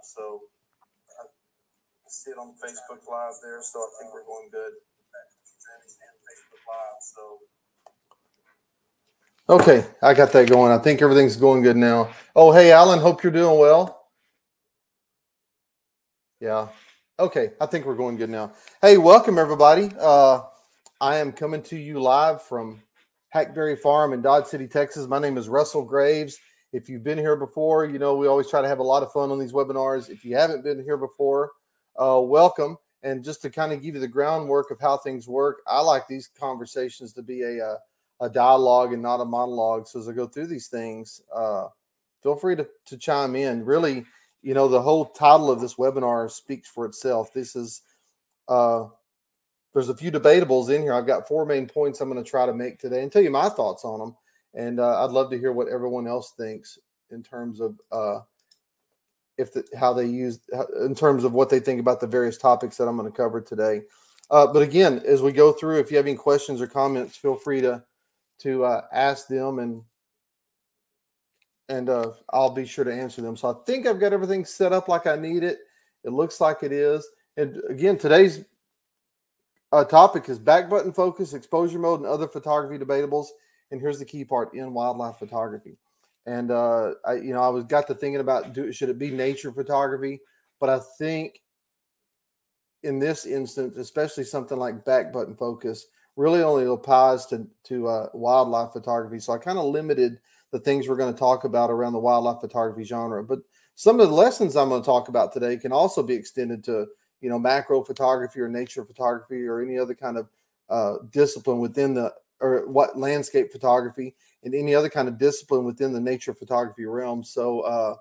Live. So I see it on Facebook Live there. So I think we're going good. Okay, I got that going. I think everything's going good now. Oh, hey, Alan, hope you're doing well. Yeah. Okay, I think we're going good now. Hey, welcome everybody. Uh, I am coming to you live from Hackberry Farm in Dodd City, Texas. My name is Russell Graves. If you've been here before, you know we always try to have a lot of fun on these webinars. If you haven't been here before, uh, welcome. And just to kind of give you the groundwork of how things work, I like these conversations to be a, a, a dialogue and not a monologue. So as I go through these things, uh, feel free to, to chime in. Really, you know, the whole title of this webinar speaks for itself. This is, uh, there's a few debatables in here. I've got four main points I'm going to try to make today and tell you my thoughts on them. And uh, I'd love to hear what everyone else thinks in terms of uh, if the, how they use in terms of what they think about the various topics that I'm going to cover today. Uh, but again, as we go through, if you have any questions or comments, feel free to to uh, ask them and and uh, I'll be sure to answer them. So I think I've got everything set up like I need it. It looks like it is. And again, today's uh, topic is back button focus, exposure mode, and other photography debatables. And here's the key part in wildlife photography. And uh, I, you know, I was got to thinking about do should it be nature photography? But I think in this instance, especially something like back button focus, really only applies to to uh, wildlife photography. So I kind of limited the things we're going to talk about around the wildlife photography genre. But some of the lessons I'm going to talk about today can also be extended to, you know, macro photography or nature photography or any other kind of uh, discipline within the or what landscape photography and any other kind of discipline within the nature photography realm. So uh,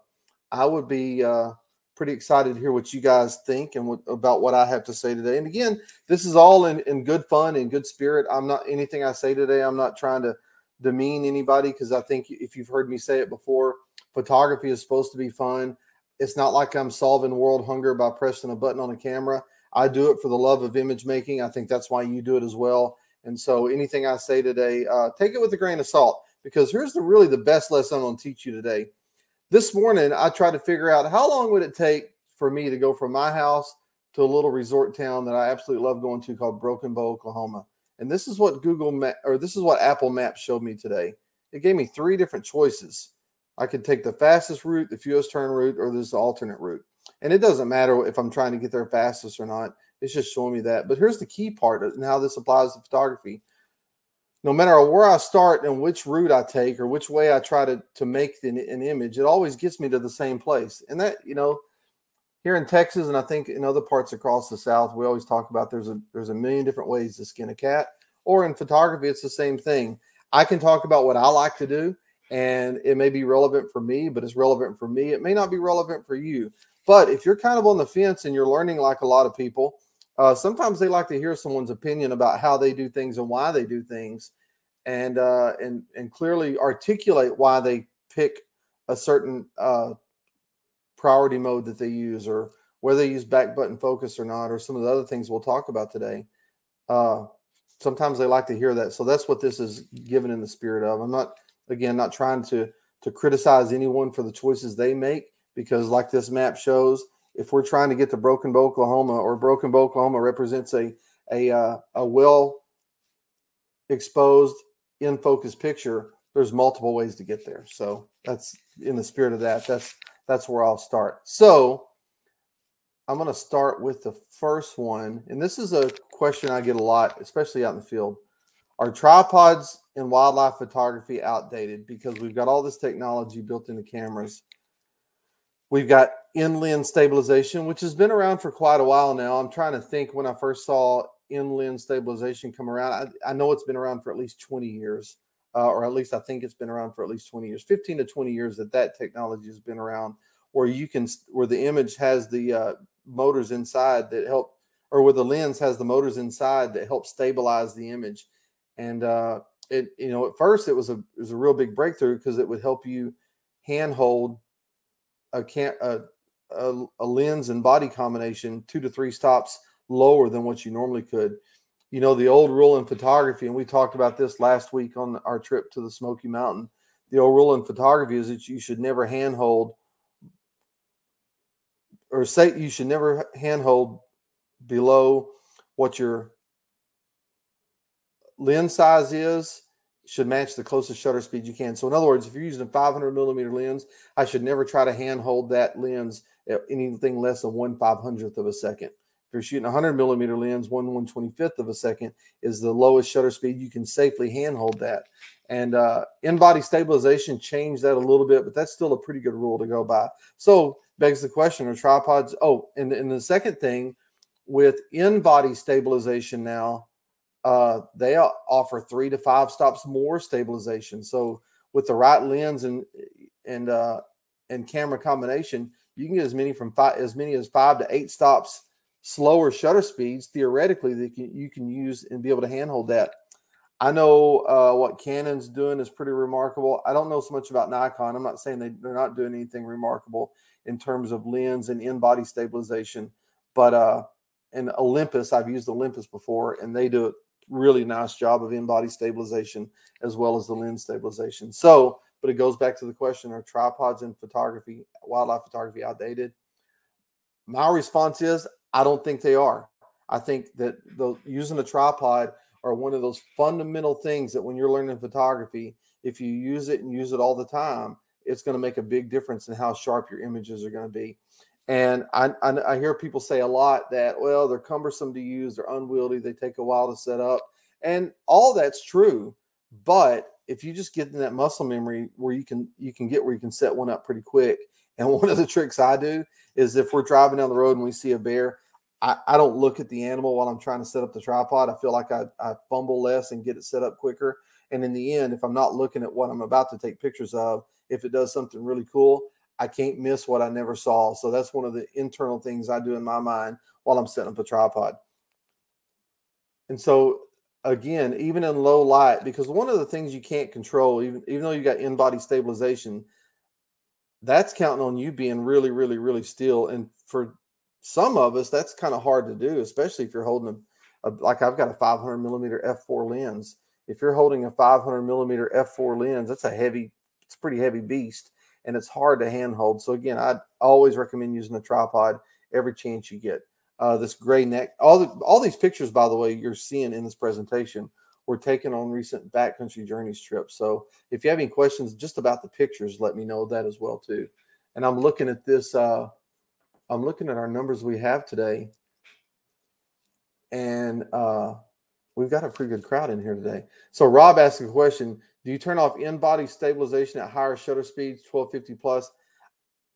I would be uh, pretty excited to hear what you guys think and what, about what I have to say today. And again, this is all in, in good fun and good spirit. I'm not anything I say today. I'm not trying to demean anybody because I think if you've heard me say it before, photography is supposed to be fun. It's not like I'm solving world hunger by pressing a button on a camera. I do it for the love of image making. I think that's why you do it as well. And so anything I say today, uh, take it with a grain of salt because here's the really the best lesson I'm going to teach you today. This morning, I tried to figure out how long would it take for me to go from my house to a little resort town that I absolutely love going to called Broken Bow, Oklahoma. And this is what Google Map or this is what Apple Maps showed me today. It gave me three different choices. I could take the fastest route, the fewest turn route, or this alternate route. And it doesn't matter if I'm trying to get there fastest or not. It's just showing me that. But here's the key part and how this applies to photography. No matter where I start and which route I take or which way I try to, to make the, an image, it always gets me to the same place. And that, you know, here in Texas and I think in other parts across the South, we always talk about there's a there's a million different ways to skin a cat. Or in photography, it's the same thing. I can talk about what I like to do, and it may be relevant for me, but it's relevant for me. It may not be relevant for you. But if you're kind of on the fence and you're learning like a lot of people, uh, sometimes they like to hear someone's opinion about how they do things and why they do things, and uh, and and clearly articulate why they pick a certain uh, priority mode that they use or whether they use back button focus or not, or some of the other things we'll talk about today. Uh, sometimes they like to hear that. So that's what this is given in the spirit of. I'm not again not trying to to criticize anyone for the choices they make because like this map shows, if we're trying to get to Broken Bow, Oklahoma, or Broken Bow, Oklahoma represents a a uh, a well exposed in focus picture, there's multiple ways to get there. So that's in the spirit of that. That's that's where I'll start. So I'm going to start with the first one. And this is a question I get a lot, especially out in the field. Are tripods in wildlife photography outdated? Because we've got all this technology built into cameras. We've got in lens stabilization, which has been around for quite a while now. I'm trying to think when I first saw in lens stabilization come around. I, I, know it's been around for at least 20 years, uh, or at least I think it's been around for at least 20 years, 15 to 20 years that that technology has been around, where you can, where the image has the uh, motors inside that help, or where the lens has the motors inside that help stabilize the image. And uh, it, you know, at first it was a it was a real big breakthrough because it would help you handhold a can a, a, a lens and body combination two to three stops lower than what you normally could. You know, the old rule in photography, and we talked about this last week on our trip to the Smoky Mountain. The old rule in photography is that you should never handhold or say you should never handhold below what your lens size is should match the closest shutter speed you can. So in other words, if you're using a 500 millimeter lens, I should never try to handhold that lens anything less than one five hundredth of a second. If you're shooting a 100 millimeter lens, one one twenty fifth of a second is the lowest shutter speed you can safely handhold that. And uh, in-body stabilization changed that a little bit, but that's still a pretty good rule to go by. So begs the question: Are tripods? Oh, and, and the second thing with in-body stabilization now uh, they offer three to five stops more stabilization. So with the right lens and and uh, and camera combination, you can get as many from five as many as five to eight stops slower shutter speeds theoretically that you, you can use and be able to handhold that. I know uh, what Canon's doing is pretty remarkable. I don't know so much about Nikon. I'm not saying they, they're not doing anything remarkable in terms of lens and in-body stabilization, but uh, and Olympus, I've used Olympus before, and they do it really nice job of in-body stabilization as well as the lens stabilization. So, but it goes back to the question: Are tripods in photography, wildlife photography, outdated? My response is, I don't think they are. I think that the using a tripod are one of those fundamental things that when you're learning photography, if you use it and use it all the time, it's going to make a big difference in how sharp your images are going to be. And I, I, I, hear people say a lot that, well, they're cumbersome to use, they're unwieldy, they take a while to set up. And all that's true. But if you just get in that muscle memory where you can you can get where you can set one up pretty quick. And one of the tricks I do is if we're driving down the road and we see a bear, I, I don't look at the animal while I'm trying to set up the tripod. I feel like I, I fumble less and get it set up quicker. And in the end, if I'm not looking at what I'm about to take pictures of, if it does something really cool, I can't miss what I never saw. So that's one of the internal things I do in my mind while I'm setting up a tripod. And so again, even in low light, because one of the things you can't control, even even though you got in-body stabilization, that's counting on you being really, really, really still. And for some of us, that's kind of hard to do, especially if you're holding a, a like I've got a 500 millimeter f4 lens. If you're holding a 500 millimeter f4 lens, that's a heavy, it's a pretty heavy beast and it's hard to handhold. So again, I'd always recommend using a tripod every chance you get. Uh, this gray neck, all the, all these pictures, by the way, you're seeing in this presentation were taken on recent backcountry journeys trips. So if you have any questions just about the pictures, let me know that as well too. And I'm looking at this. Uh, I'm looking at our numbers we have today, and uh, we've got a pretty good crowd in here today. So Rob asked a question: Do you turn off in-body stabilization at higher shutter speeds, 1250 plus?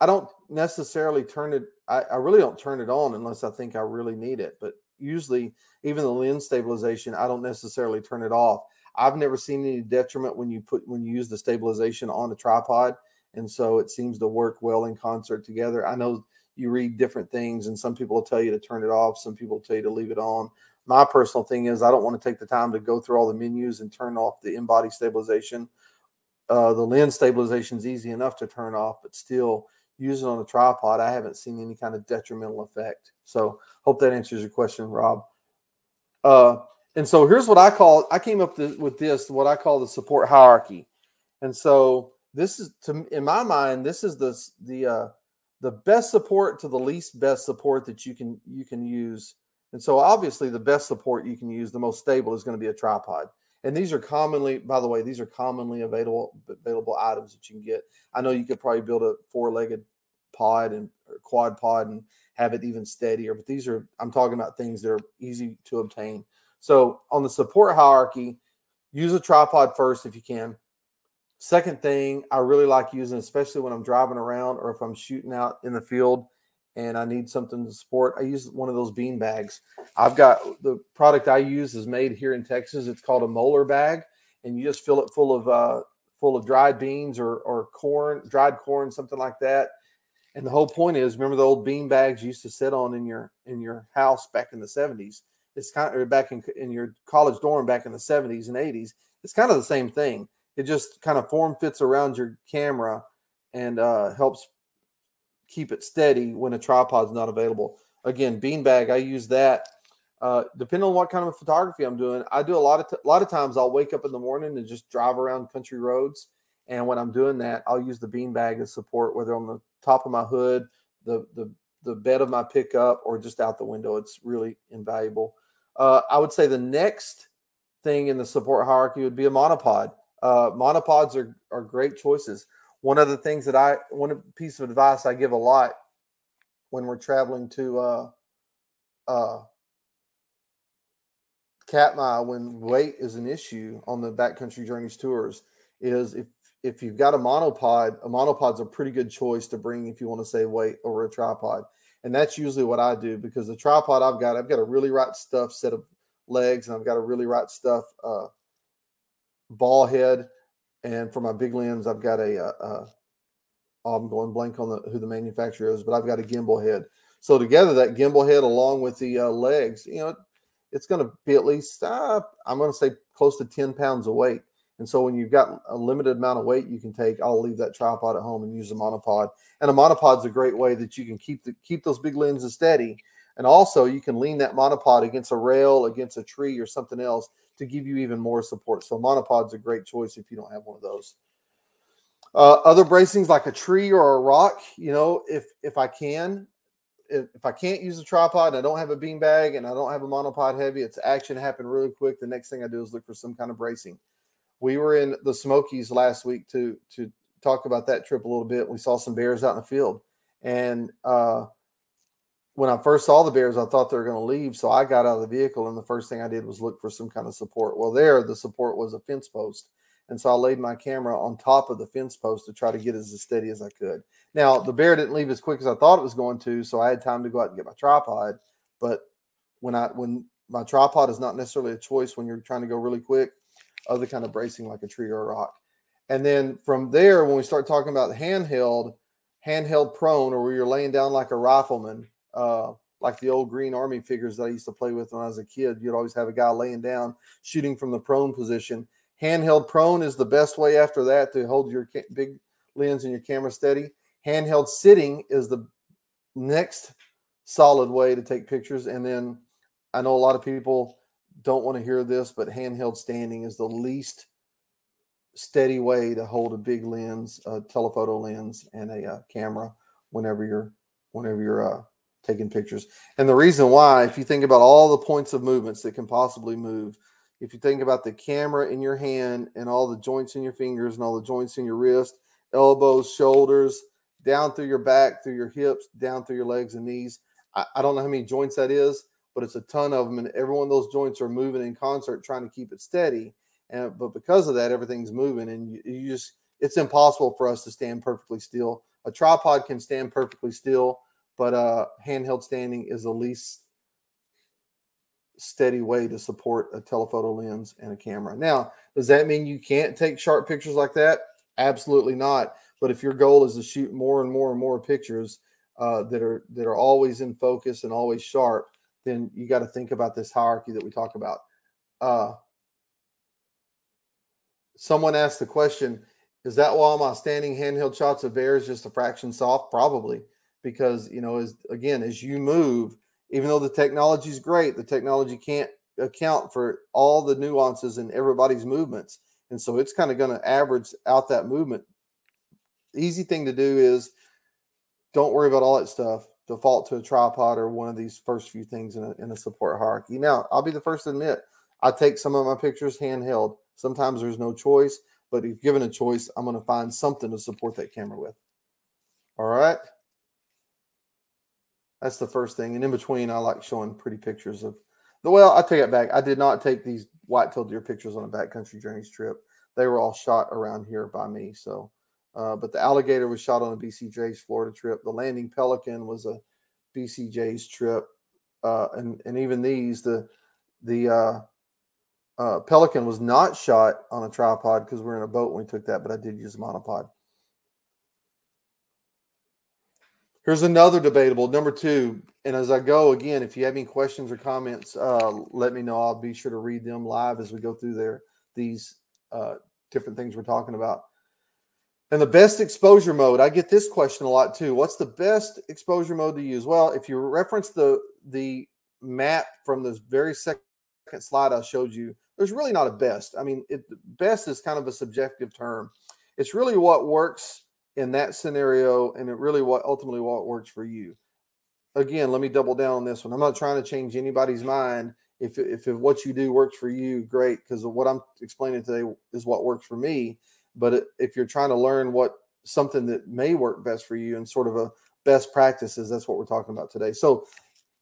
I don't necessarily turn it. I, I, really don't turn it on unless I think I really need it. But usually, even the lens stabilization, I don't necessarily turn it off. I've never seen any detriment when you put when you use the stabilization on a tripod, and so it seems to work well in concert together. I know you read different things, and some people will tell you to turn it off, some people will tell you to leave it on my personal thing is I don't want to take the time to go through all the menus and turn off the in-body stabilization. Uh, the lens stabilization is easy enough to turn off, but still using on a tripod, I haven't seen any kind of detrimental effect. So hope that answers your question, Rob. Uh, and so here's what I call I came up with this what I call the support hierarchy. And so this is to in my mind this is the the uh, the best support to the least best support that you can you can use and so obviously the best support you can use, the most stable is going to be a tripod. And these are commonly, by the way, these are commonly available available items that you can get. I know you could probably build a four-legged pod and quad pod and have it even steadier, but these are I'm talking about things that are easy to obtain. So on the support hierarchy, use a tripod first if you can. Second thing I really like using, especially when I'm driving around or if I'm shooting out in the field, and I need something to support, I use one of those bean bags. I've got the product I use is made here in Texas. It's called a molar bag, and you just fill it full of uh, full of dried beans or or corn, dried corn, something like that. And the whole point is, remember the old bean bags you used to sit on in your in your house back in the seventies. It's kind of back in in your college dorm back in the seventies and eighties. It's kind of the same thing. It just kind of form fits around your camera and uh, helps keep it steady when a tripod's not available. Again, beanbag, I use that. Uh, depending on what kind of photography I'm doing, I do a lot of t- a lot of times I'll wake up in the morning and just drive around country roads. And when I'm doing that, I'll use the beanbag as support, whether on the top of my hood, the the the bed of my pickup or just out the window. It's really invaluable. Uh, I would say the next thing in the support hierarchy would be a monopod. Uh, monopods are, are great choices. One of the things that I, one piece of advice I give a lot when we're traveling to uh, uh, Katmai when weight is an issue on the backcountry journeys tours is if if you've got a monopod, a monopod's a pretty good choice to bring if you want to save weight over a tripod. And that's usually what I do because the tripod I've got, I've got a really right stuff set of legs and I've got a really right stuff uh, ball head. And for my big lens, I've got a, a, uh, a oh, I'm going blank on the, who the manufacturer is, but I've got a gimbal head. So together, that gimbal head along with the uh, legs, you know, it's going to be at least uh, I'm going to say close to 10 pounds of weight. And so when you've got a limited amount of weight you can take, I'll leave that tripod at home and use a monopod. And a monopod is a great way that you can keep the keep those big lenses steady. And also you can lean that monopod against a rail, against a tree or something else to give you even more support. So monopod's a great choice if you don't have one of those. Uh, other bracings like a tree or a rock, you know, if if I can, if, if I can't use a tripod and I don't have a bean bag and I don't have a monopod heavy, it's action happen really quick. The next thing I do is look for some kind of bracing. We were in the Smokies last week to to talk about that trip a little bit. We saw some bears out in the field, and uh, when I first saw the bears, I thought they were going to leave. So I got out of the vehicle, and the first thing I did was look for some kind of support. Well, there the support was a fence post, and so I laid my camera on top of the fence post to try to get as steady as I could. Now the bear didn't leave as quick as I thought it was going to, so I had time to go out and get my tripod. But when I when my tripod is not necessarily a choice when you're trying to go really quick, other kind of bracing like a tree or a rock. And then from there, when we start talking about handheld, handheld prone, or where you're laying down like a rifleman, uh, like the old Green Army figures that I used to play with when I was a kid, you'd always have a guy laying down shooting from the prone position. Handheld prone is the best way after that to hold your big lens and your camera steady. Handheld sitting is the next solid way to take pictures. And then I know a lot of people don't want to hear this, but handheld standing is the least steady way to hold a big lens, a telephoto lens, and a uh, camera whenever you're whenever you're uh, taking pictures. And the reason why, if you think about all the points of movements that can possibly move, if you think about the camera in your hand and all the joints in your fingers and all the joints in your wrist, elbows, shoulders, down through your back, through your hips, down through your legs and knees. I, I don't know how many joints that is, but it's a ton of them, and every one of those joints are moving in concert, trying to keep it steady. And but because of that, everything's moving, and you, you just it's impossible for us to stand perfectly still. A tripod can stand perfectly still, but uh, handheld standing is the least steady way to support a telephoto lens and a camera. Now, does that mean you can't take sharp pictures like that? Absolutely not. But if your goal is to shoot more and more and more pictures uh, that are that are always in focus and always sharp, then you got to think about this hierarchy that we talk about. Uh, someone asked the question, is that why my standing handheld shots of bears just a fraction soft? Probably because, you know, as again, as you move, even though the technology is great, the technology can't account for all the nuances in everybody's movements. And so it's kind of going to average out that movement. The easy thing to do is don't worry about all that stuff default to a tripod or one of these first few things in a, in a support hierarchy. Now, I'll be the first to admit, I take some of my pictures handheld. Sometimes there's no choice, but if given a choice, I'm going to find something to support that camera with. All right. That's the first thing. And in between, I like showing pretty pictures of the well, I take it back. I did not take these white-tailed deer pictures on a backcountry journeys trip. They were all shot around here by me. So uh, but the alligator was shot on a BCJ's Florida trip. The landing pelican was a BCJ's trip, uh, and and even these the the uh, uh, pelican was not shot on a tripod because we are in a boat when we took that, but I did use a monopod. Here's another debatable number two. And as I go again, if you have any questions or comments, uh, let me know. I'll be sure to read them live as we go through there. These uh, different things we're talking about. And the best exposure mode, I get this question a lot too. What's the best exposure mode to use? Well, if you reference the the map from this very second slide I showed you, there's really not a best. I mean, it, best is kind of a subjective term. It's really what works in that scenario, and it really what ultimately what works for you. again, let me double down on this one. I'm not trying to change anybody's mind. If, if, if what you do works for you, great, because what I'm explaining today is what works for me. But if you're trying to learn what something that may work best for you and sort of a best practices, that's what we're talking about today. So,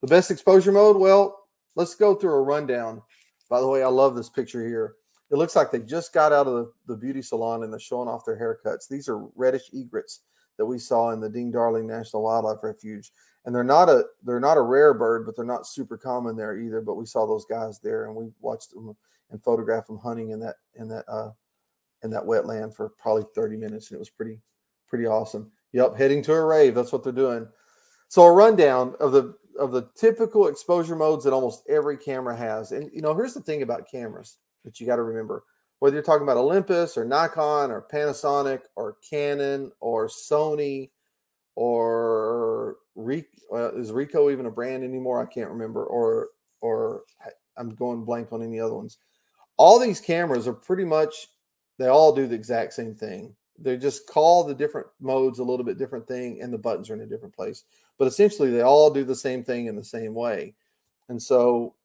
the best exposure mode, well, let's go through a rundown. By the way, I love this picture here. It looks like they just got out of the, the beauty salon and they're showing off their haircuts. These are reddish egrets that we saw in the Ding Darling National Wildlife Refuge. And they're not a they're not a rare bird, but they're not super common there either. But we saw those guys there and we watched them and photographed them hunting in that in that uh in that wetland for probably 30 minutes and it was pretty pretty awesome. Yep, heading to a rave. That's what they're doing. So a rundown of the of the typical exposure modes that almost every camera has. And you know, here's the thing about cameras that you got to remember. Whether you're talking about Olympus or Nikon or Panasonic or Canon or Sony or is Ricoh even a brand anymore? I can't remember. Or or I'm going blank on any other ones. All these cameras are pretty much they all do the exact same thing. They just call the different modes a little bit different thing, and the buttons are in a different place. But essentially, they all do the same thing in the same way. And so,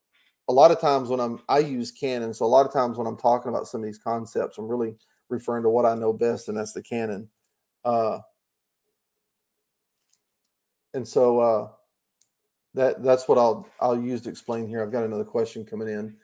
a lot of times when I'm I use Canon, so a lot of times when I'm talking about some of these concepts, I'm really referring to what I know best, and that's the Canon. Uh, and so uh, that that's what I'll I'll use to explain here. I've got another question coming in.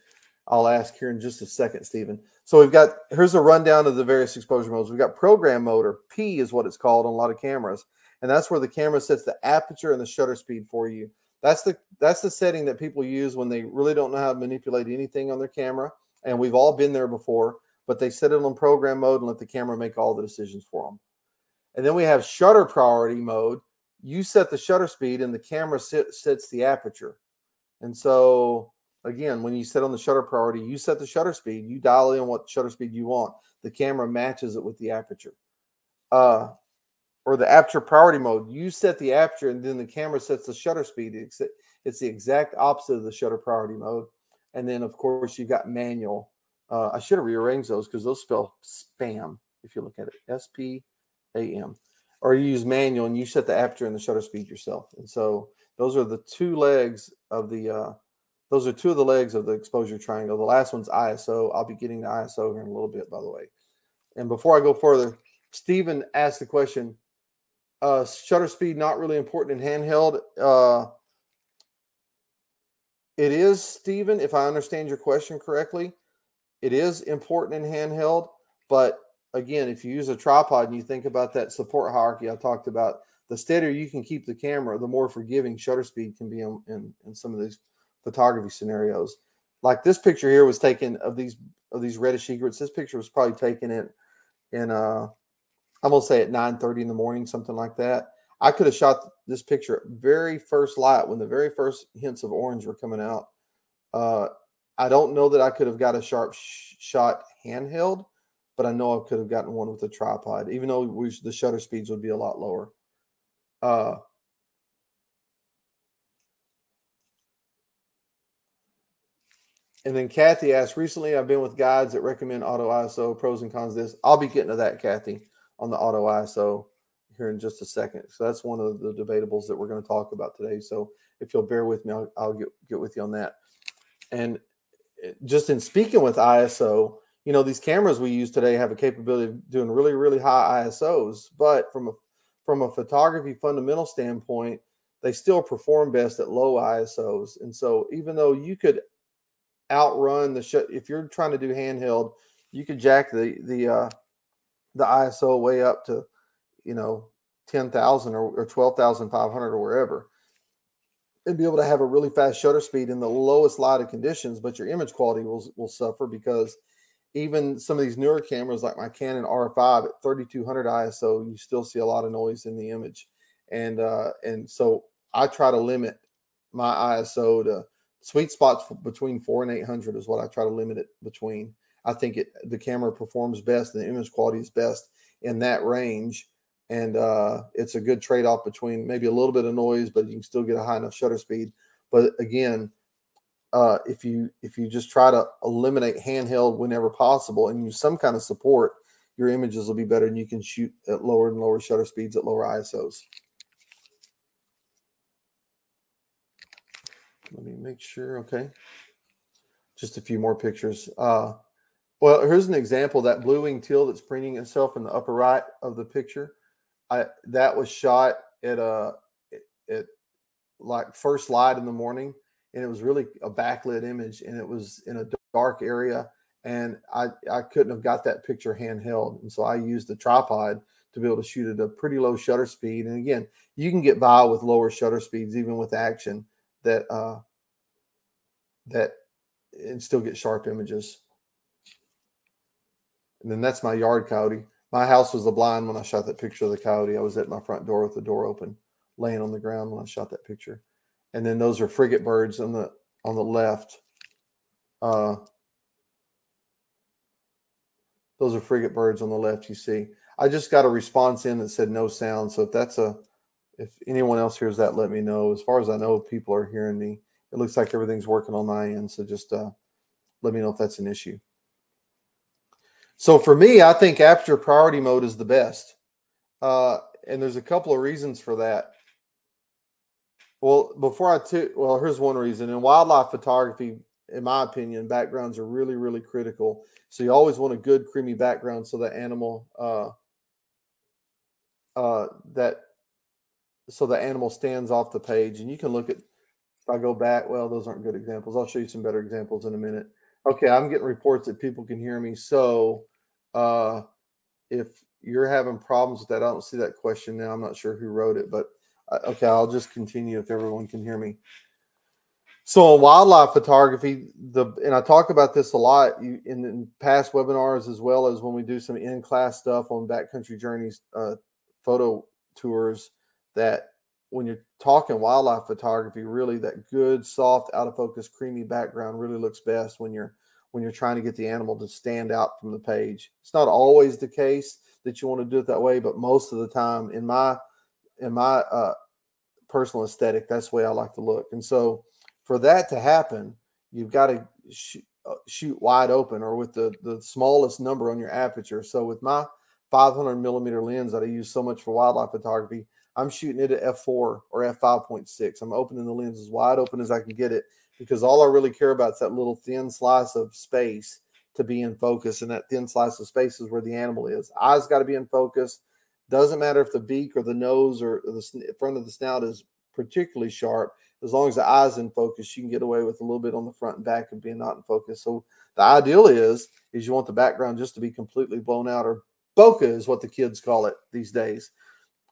I'll ask here in just a second, Stephen. So we've got here's a rundown of the various exposure modes. We've got program mode, or P is what it's called on a lot of cameras, and that's where the camera sets the aperture and the shutter speed for you. That's the that's the setting that people use when they really don't know how to manipulate anything on their camera. And we've all been there before, but they set it on program mode and let the camera make all the decisions for them. And then we have shutter priority mode. You set the shutter speed, and the camera sit, sets the aperture. And so again, when you set on the shutter priority, you set the shutter speed, you dial in what shutter speed you want. The camera matches it with the aperture. Uh, or the aperture priority mode, you set the aperture and then the camera sets the shutter speed. It's, the exact opposite of the shutter priority mode. And then, of course, you've got manual. Uh, I should have rearranged those because those spell spam if you look at it S P A M. Or you use manual and you set the aperture and the shutter speed yourself. And so those are the two legs of the uh, those are two of the legs of the exposure triangle. The last one's ISO. I'll be getting to ISO here in a little bit, by the way. And before I go further, Stephen asked the question, uh, shutter speed not really important in handheld. Uh, it is, Stephen, if I understand your question correctly, it is important in handheld. But again, if you use a tripod and you think about that support hierarchy I talked about, the steadier you can keep the camera, the more forgiving shutter speed can be in, in, in some of these photography scenarios. Like this picture here was taken of these of these reddish egrets. This picture was probably taken in in uh I'm gonna say at 9 30 in the morning, something like that. I could have shot this picture at very first light when the very first hints of orange were coming out. Uh, I don't know that I could have got a sharp sh- shot handheld, but I know I could have gotten one with a tripod, even though we, the shutter speeds would be a lot lower. Uh, And then Kathy asked, recently I've been with guides that recommend auto ISO, pros and cons this. I'll be getting to that, Kathy, on the auto ISO here in just a second. So that's one of the debatables that we're going to talk about today. So if you'll bear with me, I'll, I'll get, get with you on that. And eh, just in speaking with ISO, you know, these cameras we use today have a capability of doing really, really high ISOs, but from a from a photography fundamental standpoint, they still perform best at low ISOs. And so even though you could outrun the shut. If you're trying to do handheld, you could jack the the uh, the ISO way up to you know ten thousand or, or twelve thousand five hundred or wherever, and be able to have a really fast shutter speed in the lowest light of conditions. But your image quality will will suffer because even some of these newer cameras like my Canon R5 at 3200 ISO, you still see a lot of noise in the image, and uh, and so I try to limit my ISO to sweet spots between four and 800 is what I try to limit it between. I think it the camera performs best and the image quality is best in that range. And uh, it's a good trade off between maybe a little bit of noise, but you can still get a high enough shutter speed. But again, uh, if you if you just try to eliminate handheld whenever possible and use some kind of support, your images will be better and you can shoot at lower and lower shutter speeds at lower ISOs. let me make sure. Okay. Just a few more pictures. Uh, well, here's an example that blue wing teal that's preening itself in the upper right of the picture. I that was shot at a at like first light in the morning, and it was really a backlit image, and it was in a dark area, and I I couldn't have got that picture handheld, and so I used the tripod to be able to shoot at a pretty low shutter speed. And again, you can get by with lower shutter speeds even with action that uh that and still get sharp images. And then that's my yard coyote. My house was the blind when I shot that picture of the coyote. I was at my front door with the door open, laying on the ground when I shot that picture. And then those are frigate birds on the on the left. Uh, those are frigate birds on the left. You see, I just got a response in that said no sound. So if that's a, if anyone else hears that, let me know. As far as I know, people are hearing me. It looks like everything's working on my end. So just uh, let me know if that's an issue. So for me, I think aperture priority mode is the best. Uh, and there's a couple of reasons for that. Well, before I took, well, here's one reason. In wildlife photography, in my opinion, backgrounds are really, really critical. So you always want a good creamy background so that animal, uh, uh, that, so the animal stands off the page. And you can look at, if I go back, well, those aren't good examples. I'll show you some better examples in a minute. Okay, I'm getting reports that people can hear me. So uh, if you're having problems with that, I don't see that question now. I'm not sure who wrote it, but uh, okay, I'll just continue if everyone can hear me. So in wildlife photography, the and I talk about this a lot in, in past webinars as well as when we do some in-class stuff on backcountry journeys, uh, photo tours. That when you're talking wildlife photography, really that good, soft, out of focus, creamy background really looks best when you're when you're trying to get the animal to stand out from the page. It's not always the case that you want to do it that way, but most of the time, in my in my uh, personal aesthetic, that's the way I like to look. And so, for that to happen, you've got to sh- uh, shoot wide open or with the the smallest number on your aperture. So with my 500 millimeter lens that I use so much for wildlife photography, I'm shooting it at f4 or f5.6. I'm opening the lens as wide open as I can get it because all I really care about is that little thin slice of space to be in focus. And that thin slice of space is where the animal is. Eyes got to be in focus. Doesn't matter if the beak or the nose or the front of the snout is particularly sharp. As long as the eyes in focus, you can get away with a little bit on the front and back of being not in focus. So the ideal is is you want the background just to be completely blown out, or bokeh is what the kids call it these days.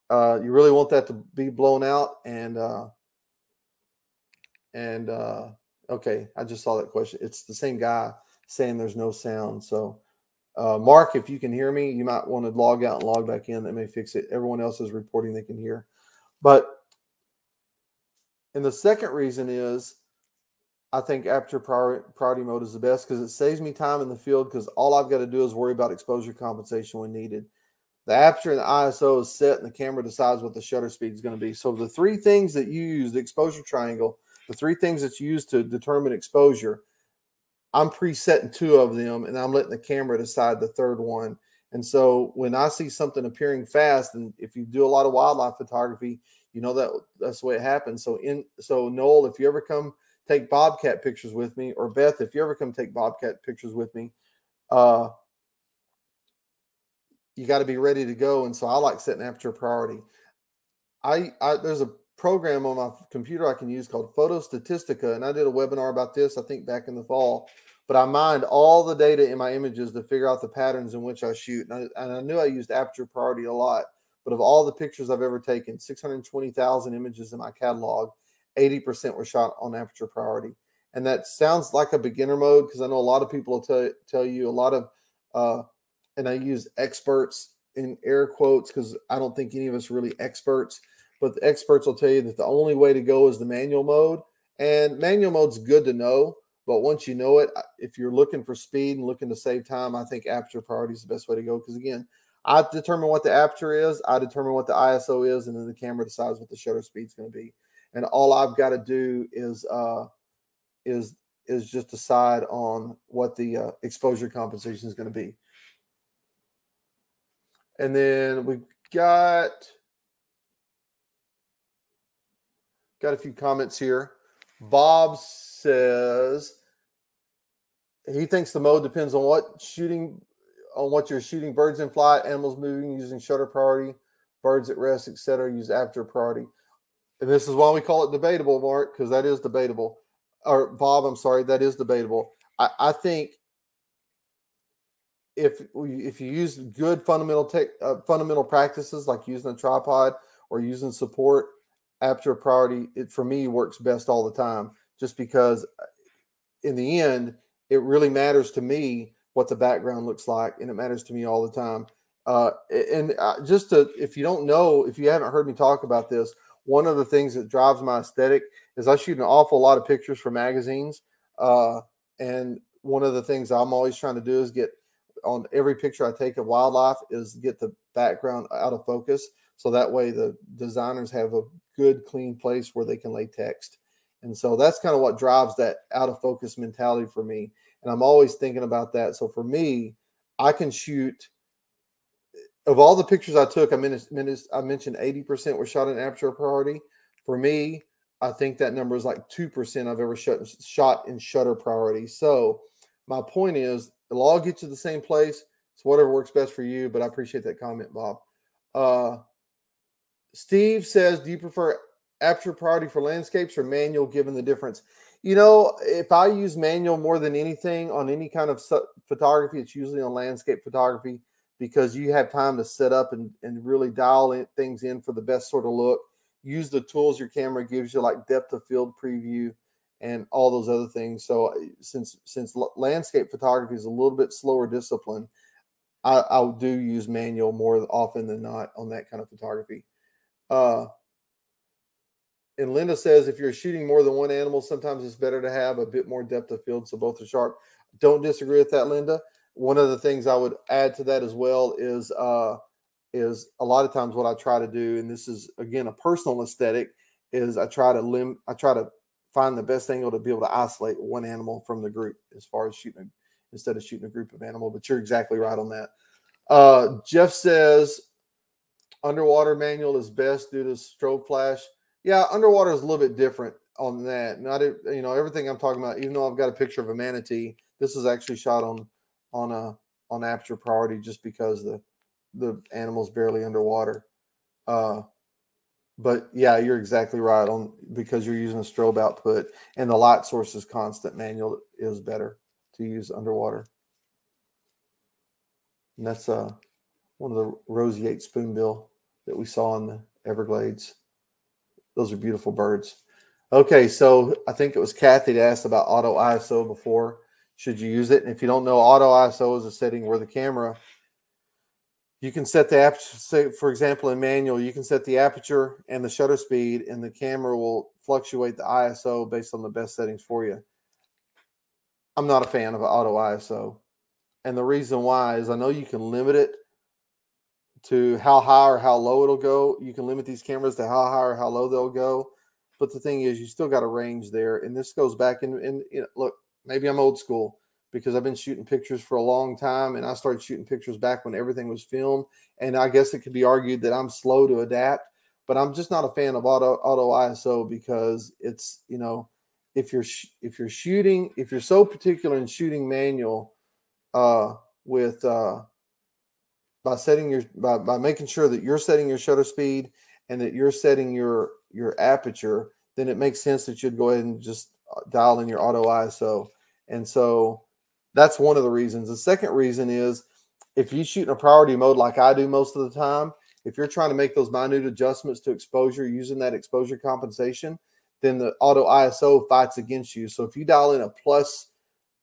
Uh, you really want that to be blown out, and uh, and uh, Okay, I just saw that question. It's the same guy saying there's no sound. So, uh, Mark, if you can hear me, you might want to log out and log back in. That may fix it. Everyone else is reporting they can hear. But, and the second reason is I think aperture priority mode is the best because it saves me time in the field because all I've got to do is worry about exposure compensation when needed. The aperture and the ISO is set and the camera decides what the shutter speed is going to be. So the three things that you use, the exposure triangle – the three things that's used to determine exposure, I'm presetting two of them and I'm letting the camera decide the third one. And so when I see something appearing fast, and if you do a lot of wildlife photography, you know that that's the way it happens. So in so Noel, if you ever come take bobcat pictures with me, or Beth, if you ever come take bobcat pictures with me, uh, you got to be ready to go. And so I like setting aperture priority. I, I there's a program on my computer I can use called Photostatistica. And I did a webinar about this, I think, back in the fall. But I mined all the data in my images to figure out the patterns in which I shoot. And I, and I knew I used aperture priority a lot. But of all the pictures I've ever taken, 620,000 images in my catalog, 80% were shot on aperture priority. And that sounds like a beginner mode because I know a lot of people will tell, tell you a lot of, uh, and I use experts in air quotes because I don't think any of us really experts but the experts will tell you that the only way to go is the manual mode. And manual mode's good to know, but once you know it, if you're looking for speed and looking to save time, I think aperture priority is the best way to go. Because again, I determine what the aperture is, I determine what the ISO is, and then the camera decides what the shutter speed is going to be. And all I've got to do is uh, is is just decide on what the uh, exposure compensation is going to be. And then we got Got a few comments here. Bob says he thinks the mode depends on what shooting on what you're shooting birds in flight, animals moving using shutter priority, birds at rest, etc. Use aperture priority. And this is why we call it debatable, Mark, because that is debatable. Or Bob, I'm sorry, that is debatable. I, I think if if you use good fundamental tech, uh, fundamental practices like using a tripod or using support, aperture priority, it for me works best all the time. Just because, uh, in the end, it really matters to me what the background looks like, and it matters to me all the time. Uh, and uh, just to, if you don't know, if you haven't heard me talk about this, one of the things that drives my aesthetic is I shoot an awful lot of pictures for magazines. Uh, and one of the things I'm always trying to do is get on every picture I take of wildlife is get the background out of focus. So that way the designers have a good, clean place where they can lay text. And so that's kind of what drives that out of focus mentality for me. And I'm always thinking about that. So for me, I can shoot of all the pictures I took, I, mentioned, I mentioned 80% were shot in aperture priority. For me, I think that number is like 2% I've ever shot, shot in shutter priority. So my point is it'll all get to the same place. It's whatever works best for you, but I appreciate that comment, Bob. Uh, Steve says, do you prefer aperture priority for landscapes or manual given the difference? You know, if I use manual more than anything on any kind of photography, it's usually on landscape photography because you have time to set up and, and really dial in, things in for the best sort of look. Use the tools your camera gives you, like depth of field preview and all those other things. So uh, since since landscape photography is a little bit slower discipline, I, I do use manual more often than not on that kind of photography. Uh, and Linda says if you're shooting more than one animal, sometimes it's better to have a bit more depth of field so both are sharp. Don't disagree with that, Linda. One of the things I would add to that as well is uh, is a lot of times what I try to do, and this is again a personal aesthetic, is I try to lim I try to find the best angle to be able to isolate one animal from the group as far as shooting instead of shooting a group of animal. But you're exactly right on that. Uh, Jeff says underwater manual is best due to strobe flash. Yeah, underwater is a little bit different on that. Not you know everything I'm talking about. Even though I've got a picture of a manatee, this is actually shot on on a on aperture priority just because the the animal's barely underwater. Uh, but yeah, you're exactly right on because you're using a strobe output and the light source is constant. Manual is better to use underwater. And that's uh, one of the roseate spoonbill that we saw in the Everglades. Those are beautiful birds. Okay, so I think it was Kathy that asked about auto ISO before. Should you use it? And if you don't know, auto ISO is a setting where the camera you can set the aperture, say, for example, in manual, you can set the aperture and the shutter speed, and the camera will fluctuate the ISO based on the best settings for you. I'm not a fan of auto ISO. And the reason why is I know you can limit it to how high or how low it'll go. You can limit these cameras to how high or how low they'll go. But the thing is, you still got a range there. And this goes back you know, look, maybe I'm old school because I've been shooting pictures for a long time and I started shooting pictures back when everything was filmed. And I guess it could be argued that I'm slow to adapt, but I'm just not a fan of auto auto ISO because it's, you know, if you're if you're shooting, if you're so particular in shooting manual uh with uh by setting your by, by making sure that you're setting your shutter speed and that you're setting your your aperture, then it makes sense that you'd go ahead and just uh, dial in your auto ISO. And so that's one of the reasons. The second reason is if you shoot in a priority mode like I do most of the time, if you're trying to make those minute adjustments to exposure using that exposure compensation, then the auto ISO fights against you. So if you dial in a plus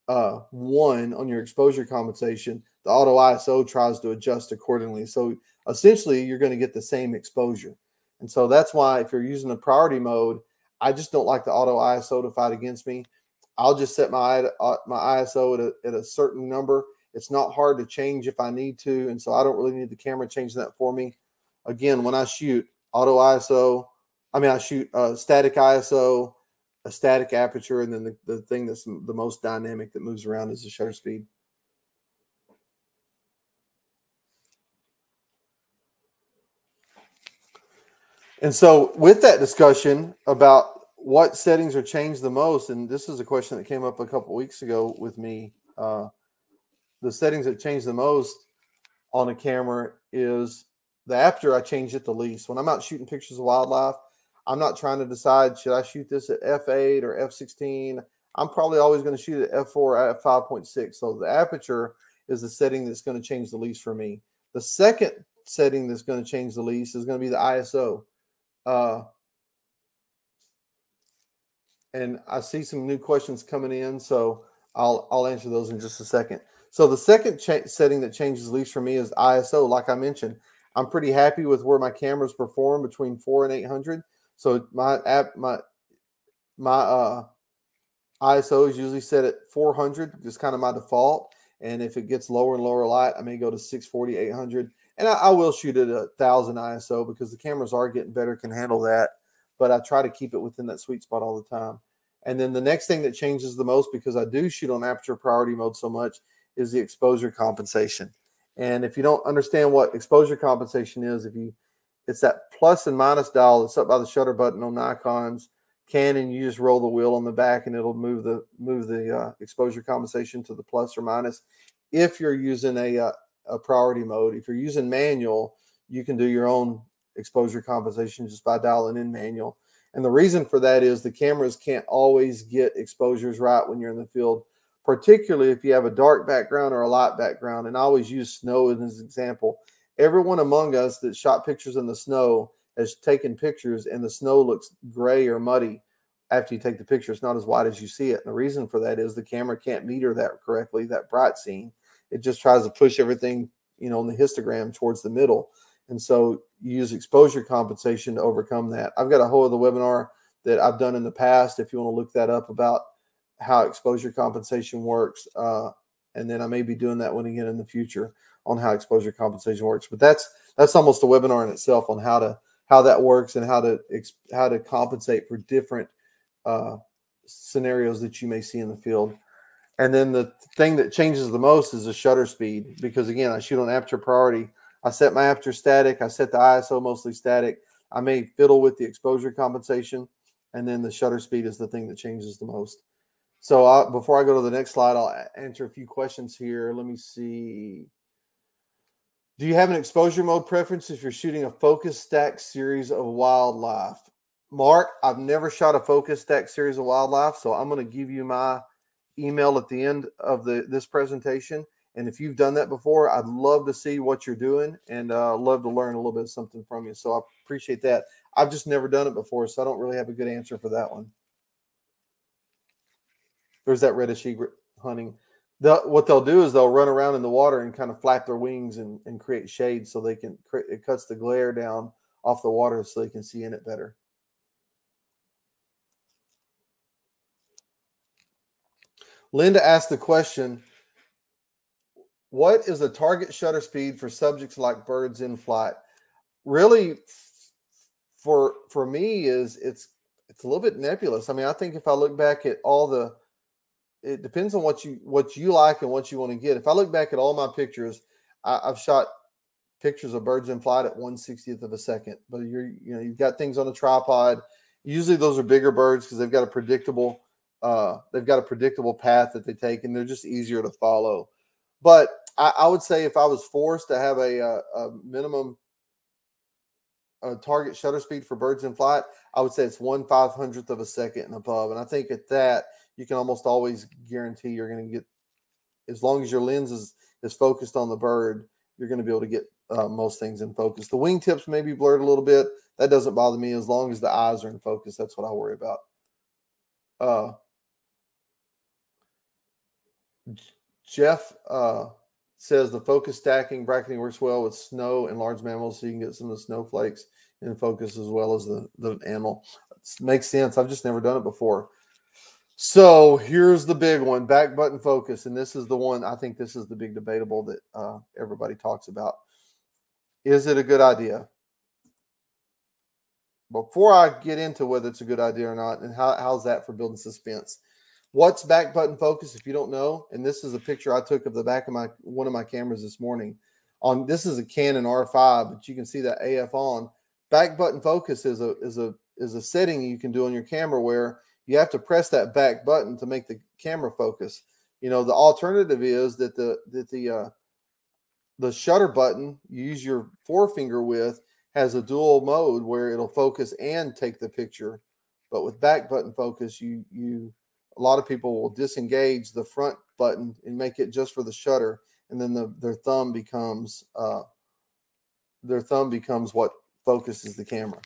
uh, one on your exposure compensation, the auto ISO tries to adjust accordingly. So essentially, you're going to get the same exposure. And so that's why if you're using the priority mode, I just don't like the auto ISO to fight against me. I'll just set my uh, my ISO at a, at a certain number. It's not hard to change if I need to, and so I don't really need the camera changing that for me. Again, when I shoot auto ISO, I mean I shoot a static ISO, a static aperture, and then the, the thing that's the most dynamic that moves around is the shutter speed. And so, with that discussion about what settings are changed the most? And this is a question that came up a couple weeks ago with me. Uh, the settings that change the most on a camera is the aperture. I change it the least. When I'm out shooting pictures of wildlife, I'm not trying to decide should I shoot this at f8 or f16. I'm probably always going to shoot at f4 or at 5.6. So the aperture is the setting that's going to change the least for me. The second setting that's going to change the least is going to be the ISO. Uh, and I see some new questions coming in, so I'll I'll answer those in just a second. So the second cha- setting that changes least for me is ISO. Like I mentioned, I'm pretty happy with where my cameras perform between four and 800. So my app, my my uh, ISO is usually set at 400, just kind of my default. And if it gets lower and lower light, I may go to 640, 800. And I, I will shoot at a thousand ISO because the cameras are getting better, can handle that. But I try to keep it within that sweet spot all the time. And then the next thing that changes the most because I do shoot on aperture priority mode so much is the exposure compensation. And if you don't understand what exposure compensation is, if you it's that plus and minus dial that's up by the shutter button on Nikon's Canon, you just roll the wheel on the back and it'll move the move the uh, exposure compensation to the plus or minus. If you're using a uh, a priority mode, if you're using manual, you can do your own exposure compensation just by dialing in manual. And the reason for that is the cameras can't always get exposures right when you're in the field, particularly if you have a dark background or a light background. And I always use snow as an example. Everyone among us that shot pictures in the snow has taken pictures and the snow looks gray or muddy after you take the picture. It's not as white as you see it. And the reason for that is the camera can't meter that correctly, that bright scene. It just tries to push everything, you know, in the histogram towards the middle. And so you use exposure compensation to overcome that. I've got a whole other webinar that I've done in the past. If you want to look that up about how exposure compensation works, uh, and then I may be doing that one again in the future on how exposure compensation works. But that's that's almost a webinar in itself on how to how that works and how to how to compensate for different uh, scenarios that you may see in the field. And then the thing that changes the most is the shutter speed because again, I shoot on aperture priority. I set my aperture static. I set the ISO mostly static. I may fiddle with the exposure compensation, and then the shutter speed is the thing that changes the most. So I, before I go to the next slide, I'll answer a few questions here. Let me see. Do you have an exposure mode preference if you're shooting a focus stack series of wildlife? Mark, I've never shot a focus stack series of wildlife, so I'm going to give you my email at the end of the this presentation. And if you've done that before, I'd love to see what you're doing and uh, love to learn a little bit of something from you. So I appreciate that. I've just never done it before, so I don't really have a good answer for that one. There's that reddish egret hunting. The, what they'll do is they'll run around in the water and kind of flap their wings and, and create shade so they can it cuts the glare down off the water so they can see in it better. Linda asked the question What is the target shutter speed for subjects like birds in flight? Really, for for me, is it's it's a little bit nebulous. I mean, I think if I look back at all the it depends on what you what you like and what you want to get. If I look back at all my pictures, I, have shot pictures of birds in flight at 160th of a second. But you're you know you've got things on a tripod. Usually those are bigger birds because they've got a predictable uh, they've got a predictable path that they take, and they're just easier to follow. But I, I would say if I was forced to have a, a, a minimum a target shutter speed for birds in flight, I would say it's one five hundredth of a second and above. And I think at that, you can almost always guarantee you're going to get, as long as your lens is is focused on the bird, you're going to be able to get uh, most things in focus. The wingtips may be blurred a little bit. That doesn't bother me as long as the eyes are in focus. That's what I worry about. Uh, Jeff uh, says the focus stacking bracketing works well with snow and large mammals, so you can get some of the snowflakes in focus as well as the, the animal. It makes sense. I've just never done it before. So here's the big one back button focus. And this is the one I think this is the big debatable that uh, everybody talks about. Is it a good idea? Before I get into whether it's a good idea or not, and how, how's that for building suspense, What's back button focus? If you don't know, and this is a picture I took of the back of my one of my cameras this morning. On this is a Canon R5, but you can see that AF on. Back button focus is a is a is a setting you can do on your camera where you have to press that back button to make the camera focus. You know, the alternative is that the that the uh, the shutter button you use your forefinger with has a dual mode where it'll focus and take the picture. But with back button focus, you you a lot of people will disengage the front button and make it just for the shutter, and then the, their thumb becomes uh, their thumb becomes what focuses the camera.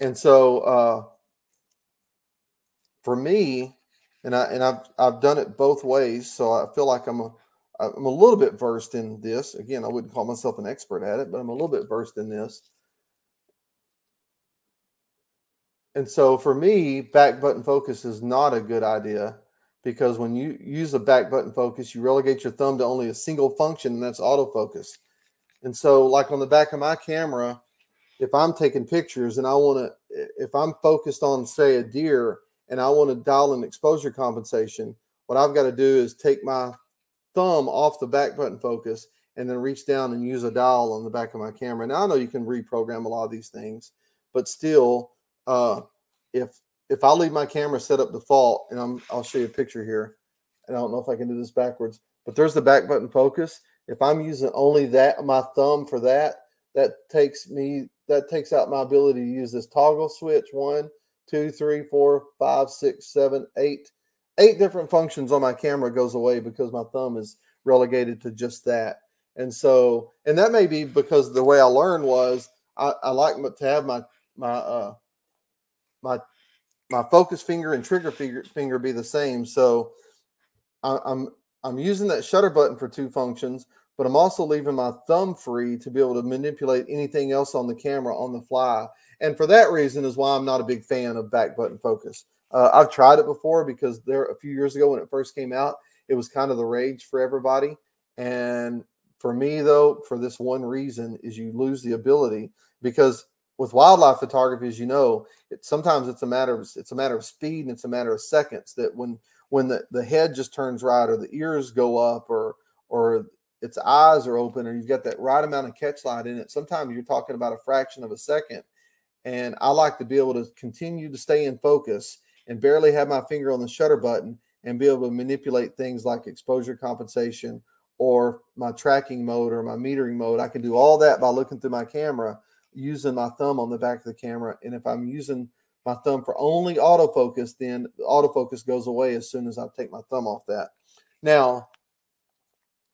And so uh, for me, and I and I've I've done it both ways, so I feel like I'm a I'm a little bit versed in this. Again, I wouldn't call myself an expert at it, but I'm a little bit versed in this. And so for me, back button focus is not a good idea because when you use the back button focus, you relegate your thumb to only a single function, and that's autofocus. And so, like on the back of my camera, if I'm taking pictures and I want to, if I'm focused on, say, a deer and I want to dial in exposure compensation, what I've got to do is take my thumb off the back button focus and then reach down and use a dial on the back of my camera. Now I know you can reprogram a lot of these things, but still, uh, if if I leave my camera set up default, and I'm I'll show you a picture here, and I don't know if I can do this backwards, but there's the back button focus. If I'm using only that my thumb for that, that takes me that takes out my ability to use this toggle switch. One, two, three, four, five, six, seven, eight eight different functions on my camera goes away because my thumb is relegated to just that. And so, and that may be because the way I learned was I, I like to have my my uh my my focus finger and trigger finger finger be the same. So I, I'm I'm using that shutter button for two functions, but I'm also leaving my thumb free to be able to manipulate anything else on the camera on the fly. And for that reason is why I'm not a big fan of back button focus. Uh, I've tried it before because there a few years ago when it first came out, it was kind of the rage for everybody. And for me, though, for this one reason, is you lose the ability because with wildlife photography, as you know, it, sometimes it's a matter of it's a matter of speed and it's a matter of seconds. That when when the, the head just turns right or the ears go up or or its eyes are open or you've got that right amount of catch light in it, sometimes you're talking about a fraction of a second. And I like to be able to continue to stay in focus and barely have my finger on the shutter button and be able to manipulate things like exposure compensation or my tracking mode or my metering mode. I can do all that by looking through my camera using my thumb on the back of the camera. And if I'm using my thumb for only autofocus, then the autofocus goes away as soon as I take my thumb off that. Now,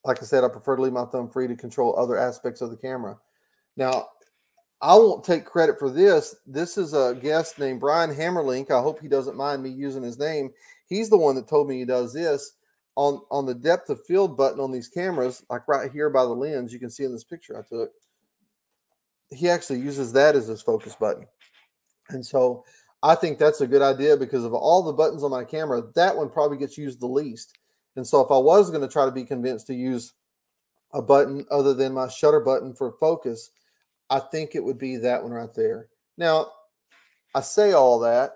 like I said, I prefer to leave my thumb free to control other aspects of the camera. Now, I won't take credit for this. This is a guest named Brian Hammerlink. I hope he doesn't mind me using his name. He's the one that told me he does this on on the depth of field button on these cameras, like right here by the lens. You can see in this picture I took. He actually uses that as his focus button, and so I think that's a good idea because of all the buttons on my camera, that one probably gets used the least. And so if I was going to try to be convinced to use a button other than my shutter button for focus, I think it would be that one right there. Now, I say all that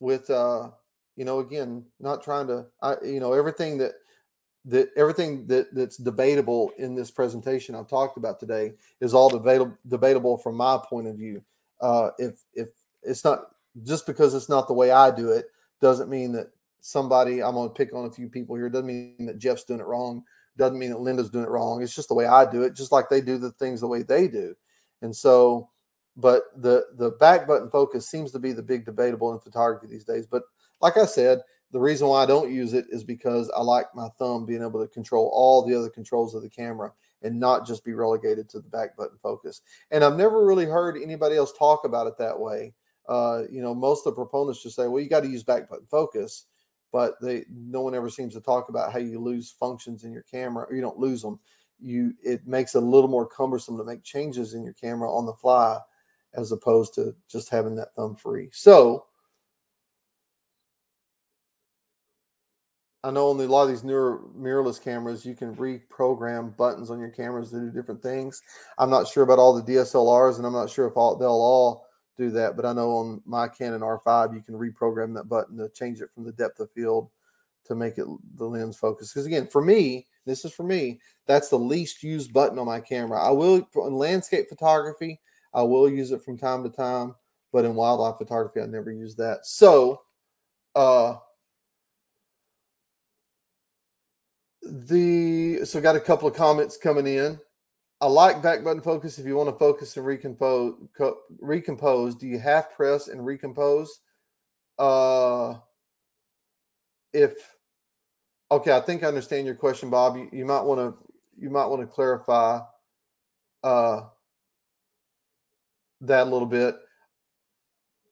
with uh, you know, again, not trying to I you know, everything that that everything that that's debatable in this presentation I've talked about today is all debatable debatable from my point of view. Uh, if if it's not just because it's not the way I do it doesn't mean that somebody I'm going to pick on a few people here doesn't mean that Jeff's doing it wrong doesn't mean that Linda's doing it wrong it's just the way I do it just like they do the things the way they do and so, but the the back button focus seems to be the big debatable in photography these days. But like I said, the reason why I don't use it is because I like my thumb being able to control all the other controls of the camera and not just be relegated to the back button focus. And I've never really heard anybody else talk about it that way. Uh, you know, most of the proponents just say, well, you got to use back button focus, but they no one ever seems to talk about how you lose functions in your camera or you don't lose them you it makes it a little more cumbersome to make changes in your camera on the fly as opposed to just having that thumb free. So I know on a lot of these newer mirrorless cameras, you can reprogram buttons on your cameras to do different things. I'm not sure about all the DSLRs, and I'm not sure if all, they'll all do that. But I know on my Canon R5, you can reprogram that button to change it from the depth of field to make it the lens focus. Because again, for me, this is for me. That's the least used button on my camera. I will in landscape photography. I will use it from time to time, but in wildlife photography, I never use that. So, uh, the so got a couple of comments coming in. I like back button focus if you want to focus and recompose. Co- recompose. Do you half press and recompose? Uh, if okay, I think I understand your question, Bob. You, you might want to you might want to clarify uh, that a little bit.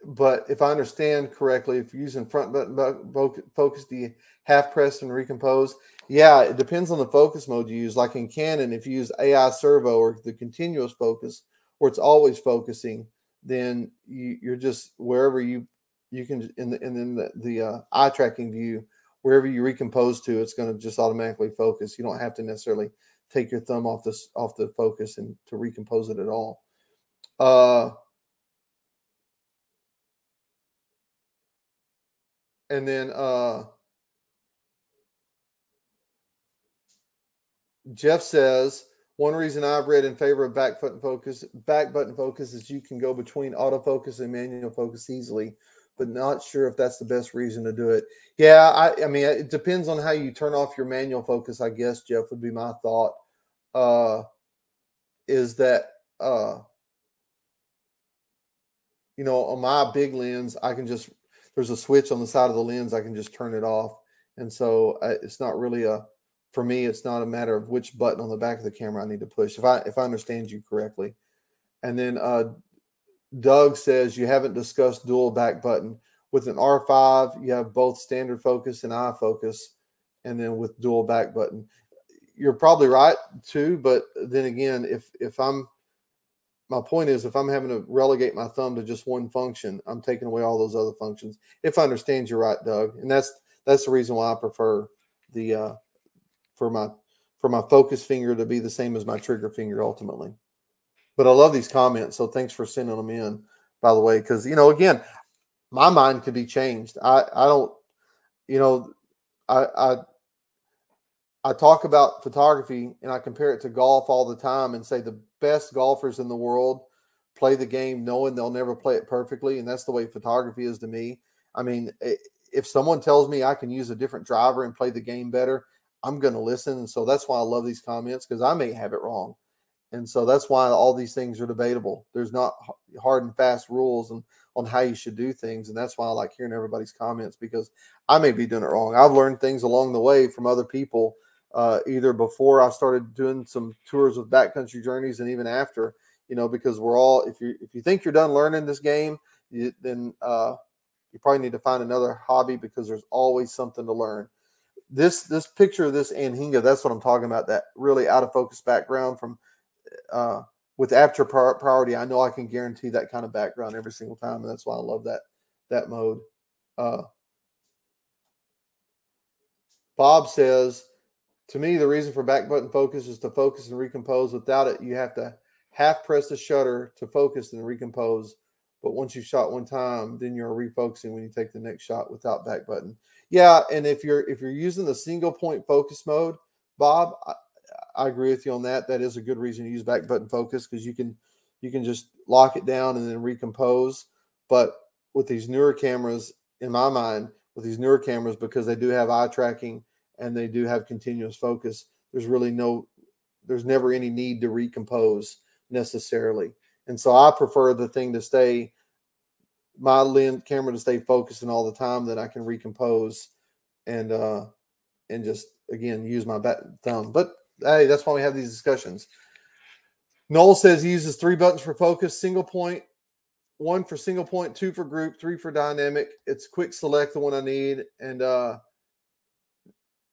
But if I understand correctly, if you're using front button focus, do you half press and recompose? Yeah, it depends on the focus mode you use. Like in Canon, if you use AI servo or the continuous focus, where it's always focusing, then you, you're just wherever you you can in the in the, the uh, eye tracking view, wherever you recompose to, it's going to just automatically focus. You don't have to necessarily take your thumb off this off the focus and to recompose it at all. Uh, and then uh, Jeff says one reason I've read in favor of back button focus, back button focus is you can go between autofocus and manual focus easily, but not sure if that's the best reason to do it. Yeah, I, I mean it depends on how you turn off your manual focus. I guess Jeff would be my thought. Uh, is that uh, you know on my big lens I can just there's a switch on the side of the lens I can just turn it off, and so uh, it's not really a for me, it's not a matter of which button on the back of the camera I need to push. If I if I understand you correctly, and then uh, Doug says you haven't discussed dual back button with an R5. You have both standard focus and eye focus, and then with dual back button, you're probably right too. But then again, if if I'm my point is if I'm having to relegate my thumb to just one function, I'm taking away all those other functions. If I understand you right, Doug, and that's that's the reason why I prefer the uh, for my for my focus finger to be the same as my trigger finger ultimately. But I love these comments, so thanks for sending them in. By the way, because you know, again, my mind could be changed. I I don't, you know, I I I talk about photography and I compare it to golf all the time and say the best golfers in the world play the game knowing they'll never play it perfectly, and that's the way photography is to me. I mean, if someone tells me I can use a different driver and play the game better, I'm going to listen. And so that's why I love these comments because I may have it wrong. And so that's why all these things are debatable. There's not hard and fast rules on, on how you should do things. And that's why I like hearing everybody's comments because I may be doing it wrong. I've learned things along the way from other people, uh, either before I started doing some tours with backcountry journeys and even after, you know, because we're all, if you, if you think you're done learning this game, you, then uh, you probably need to find another hobby because there's always something to learn this this picture of this anhinga, that's what I'm talking about. That really out of focus background from uh, with aperture priority. I know I can guarantee that kind of background every single time, and that's why I love that that mode. Uh, Bob says, to me, the reason for back button focus is to focus and recompose. Without it, you have to half press the shutter to focus and recompose. But once you've shot one time, then you're refocusing when you take the next shot without back button. Yeah, and if you're if you're using the single point focus mode, Bob, I, I agree with you on that. That is a good reason to use back button focus because you can you can just lock it down and then recompose. But with these newer cameras, in my mind, with these newer cameras, because they do have eye tracking and they do have continuous focus, there's really no there's never any need to recompose necessarily. And so I prefer the thing to stay my lens camera to stay focusing all the time that I can recompose and uh and just again use my back thumb. But hey, that's why we have these discussions. Noel says he uses three buttons for focus, single point, one for single point, two for group, three for dynamic. It's quick select the one I need, and uh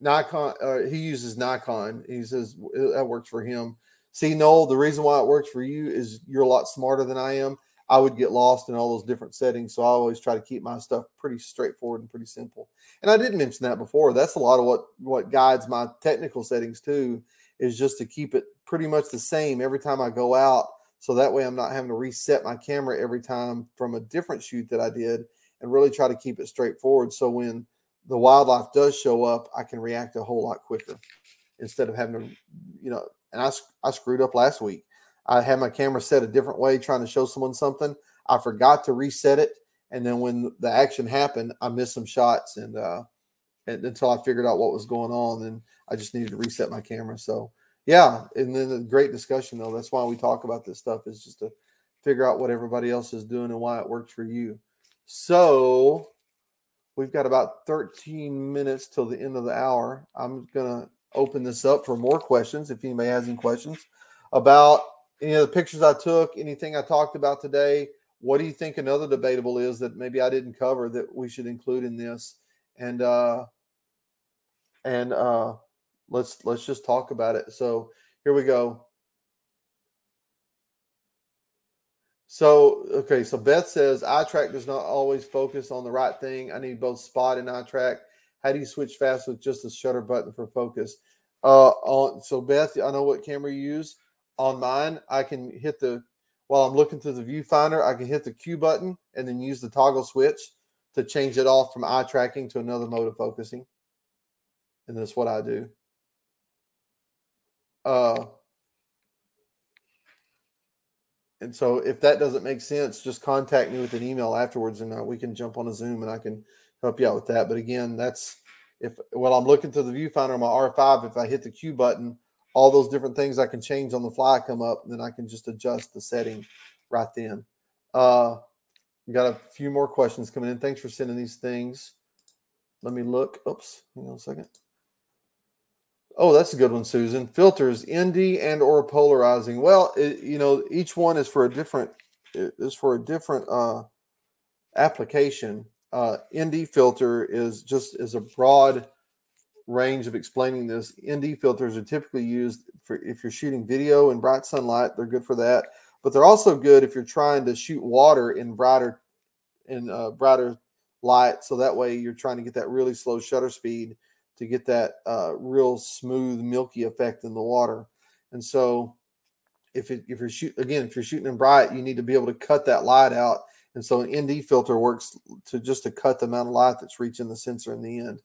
Nikon. Uh, he uses Nikon. He says that works for him. See, Noel, the reason why it works for you is you're a lot smarter than I am. I would get lost in all those different settings. So I always try to keep my stuff pretty straightforward and pretty simple. And I didn't mention that before. That's a lot of what what guides my technical settings too, is just to keep it pretty much the same every time I go out. So that way I'm not having to reset my camera every time from a different shoot that I did and really try to keep it straightforward. So when the wildlife does show up, I can react a whole lot quicker instead of having to, you know, and I, I screwed up last week. I had my camera set a different way trying to show someone something. I forgot to reset it. And then when the action happened, I missed some shots and, uh, and until I figured out what was going on. And I just needed to reset my camera. So yeah. And then a great discussion though. That's why we talk about this stuff is just to figure out what everybody else is doing and why it works for you. So we've got about 13 minutes till the end of the hour. I'm going to open this up for more questions if anybody has any questions about any of the pictures I took, anything I talked about today. What do you think another debatable is that maybe I didn't cover that we should include in this? And uh and uh let's let's just talk about it. So here we go. So, okay, so Beth says eye track does not always focus on the right thing. I need both spot and eye track. How do you switch fast with just the shutter button for focus? Uh, on so Beth, I know what camera you use. On mine, I can hit the while I'm looking through the viewfinder, I can hit the Q button and then use the toggle switch to change it off from eye tracking to another mode of focusing. And that's what I do. Uh, and so if that doesn't make sense, just contact me with an email afterwards, and uh, we can jump on a Zoom and I can help you out with that. But again, that's if while I'm looking through the viewfinder on my R5, if I hit the Q button, all those different things I can change on the fly come up, and then I can just adjust the setting right then. Uh, got a few more questions coming in. Thanks for sending these things. Let me look. Oops, hang on a second. Oh, that's a good one, Susan. Filters, ND and or polarizing. Well, it, you know, each one is for a different is for a different uh, application. Uh, ND filter is just is a broad range of explaining this. ND filters are typically used for if you're shooting video in bright sunlight. They're good for that, but they're also good if you're trying to shoot water in brighter in uh, brighter light. So that way you're trying to get that really slow shutter speed to get that uh, real smooth, milky effect in the water. And so, if it, if you're shoot again, if you're shooting in bright, you need to be able to cut that light out. And so, an ND filter works to just to cut the amount of light that's reaching the sensor in the end.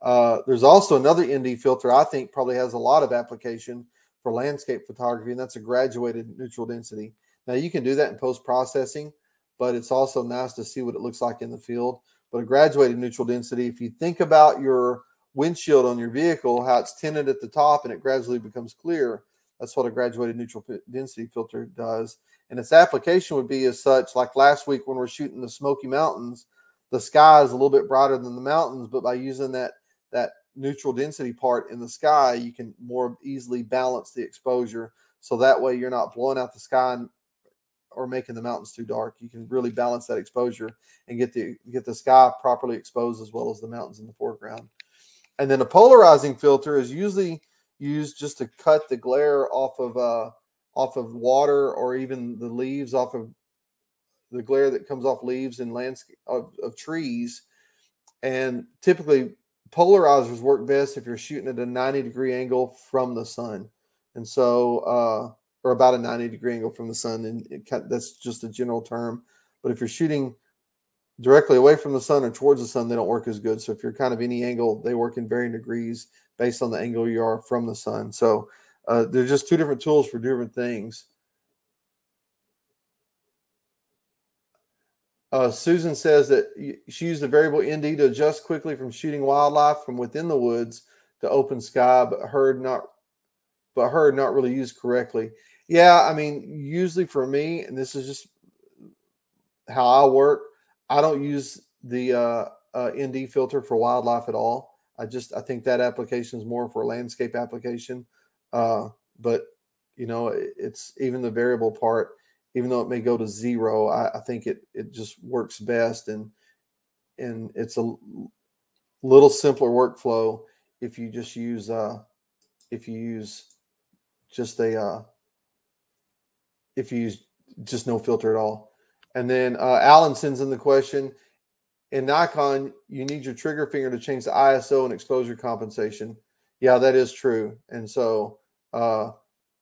Uh, there's also another ND filter I think probably has a lot of application for landscape photography, and that's a graduated neutral density. Now you can do that in post processing, but it's also nice to see what it looks like in the field. But a graduated neutral density, if you think about your windshield on your vehicle, how it's tinted at the top and it gradually becomes clear. That's what a graduated neutral density filter does. And its application would be as such, like last week when we're shooting the Smoky Mountains, the sky is a little bit brighter than the mountains, but by using that that neutral density part in the sky, you can more easily balance the exposure. So that way you're not blowing out the sky or making the mountains too dark. You can really balance that exposure and get the get the sky properly exposed as well as the mountains in the foreground. And then a polarizing filter is usually used just to cut the glare off of uh, off of water or even the leaves off of the glare that comes off leaves and landscape of, of trees. And typically polarizers work best if you're shooting at a 90 degree angle from the sun. And so, uh, or about a 90 degree angle from the sun. And it, that's just a general term. But if you're shooting directly away from the sun or towards the sun, they don't work as good. So if you're kind of any angle, they work in varying degrees based on the angle you are from the sun. So uh, they're just two different tools for different things. Uh, Susan says that she used the variable ND to adjust quickly from shooting wildlife from within the woods to open sky, but heard not, but heard not really used correctly. Yeah, I mean, usually for me, and this is just how I work. I don't use the uh, uh, ND filter for wildlife at all. I just I think that application is more for a landscape application. Uh, but you know, it, it's even the variable part, even though it may go to zero, I, I think it it just works best and and it's a little simpler workflow if you just use uh if you use just a uh if you use just no filter at all. And then uh, Alan sends in the question in Nikon, you need your trigger finger to change the ISO and exposure compensation. Yeah, that is true. And so, uh,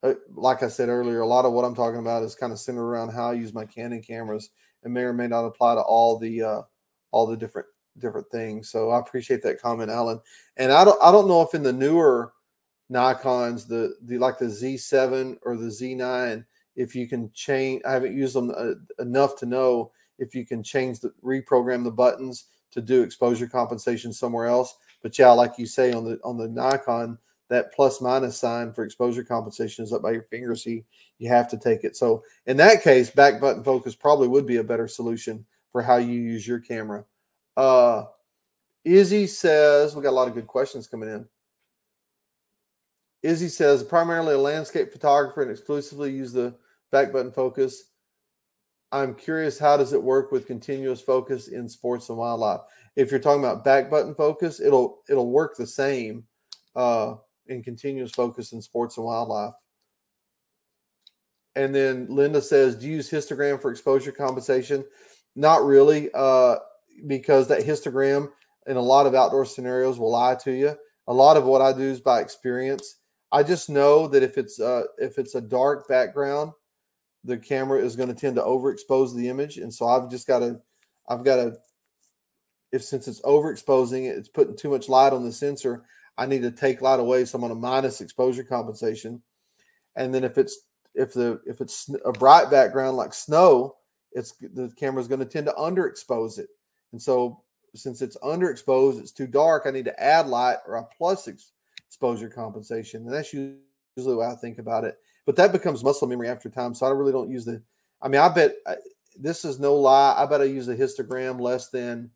uh, like I said earlier, a lot of what I'm talking about is kind of centered around how I use my Canon cameras and may or may not apply to all the uh, all the different different things. So I appreciate that comment, Alan. And I don't I don't know if in the newer Nikon's the the like the Z7 or the Z9 if you can change. I haven't used them uh, enough to know if you can change the reprogram the buttons to do exposure compensation somewhere else. But yeah, like you say on the on the Nikon, that plus minus sign for exposure compensation is up by your finger, so you, you have to take it. So in that case, back button focus probably would be a better solution for how you use your camera. Uh, Izzy says we got a lot of good questions coming in. Izzy says primarily a landscape photographer and exclusively use the back button focus. I'm curious, how does it work with continuous focus in sports and wildlife? If you're talking about back button focus, it'll it'll work the same uh, in continuous focus in sports and wildlife. And then Linda says, do you use histogram for exposure compensation? Not really, uh, because that histogram in a lot of outdoor scenarios will lie to you. A lot of what I do is by experience. I just know that if it's uh, if it's a dark background, the camera is going to tend to overexpose the image, and so I've just got to, I've got to, if since it's overexposing it, it's putting too much light on the sensor. I need to take light away, so I'm on a minus exposure compensation. And then if it's if the if it's a bright background like snow, it's the camera is going to tend to underexpose it. And so since it's underexposed, it's too dark. I need to add light or a plus exposure compensation, and that's usually way I think about it. But that becomes muscle memory after time, so I really don't use the. I mean, I bet I, this is no lie. I bet I use a histogram less than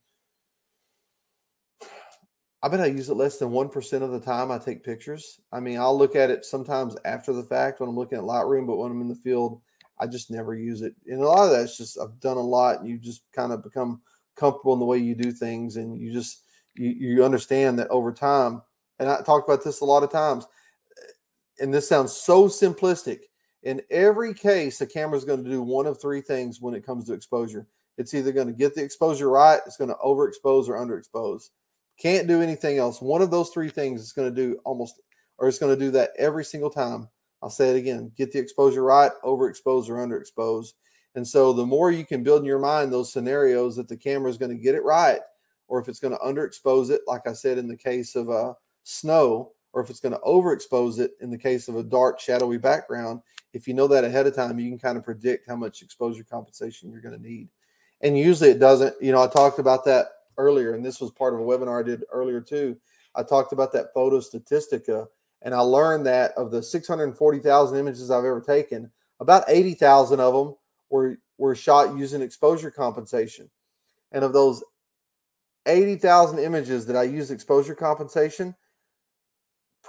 I bet I use it less than 1% of the time I take pictures. I mean, I'll look at it sometimes after the fact when I'm looking at Lightroom, but when I'm in the field, I just never use it. And a lot of that's just I've done a lot and you just kind of become comfortable in the way you do things and you just you, you understand that over time, and I talk about this a lot of times, and this sounds so simplistic. In every case, the camera is going to do one of three things when it comes to exposure. It's either going to get the exposure right, it's going to overexpose or underexpose can't do anything else. One of those three things is going to do almost, or it's going to do that every single time. I'll say it again get the exposure right, overexpose or underexpose. And so the more you can build in your mind those scenarios that the camera is going to get it right, or if it's going to underexpose it, like I said in the case of uh, snow, or if it's going to overexpose it in the case of a dark, shadowy background, if you know that ahead of time, you can kind of predict how much exposure compensation you're going to need. And usually it doesn't. You know, I talked about that earlier, and this was part of a webinar I did earlier too. I talked about that photo statistica, and I learned that of the 640,000 images I've ever taken, about 80,000 of them were were shot using exposure compensation. And of those 80,000 images that I used exposure compensation,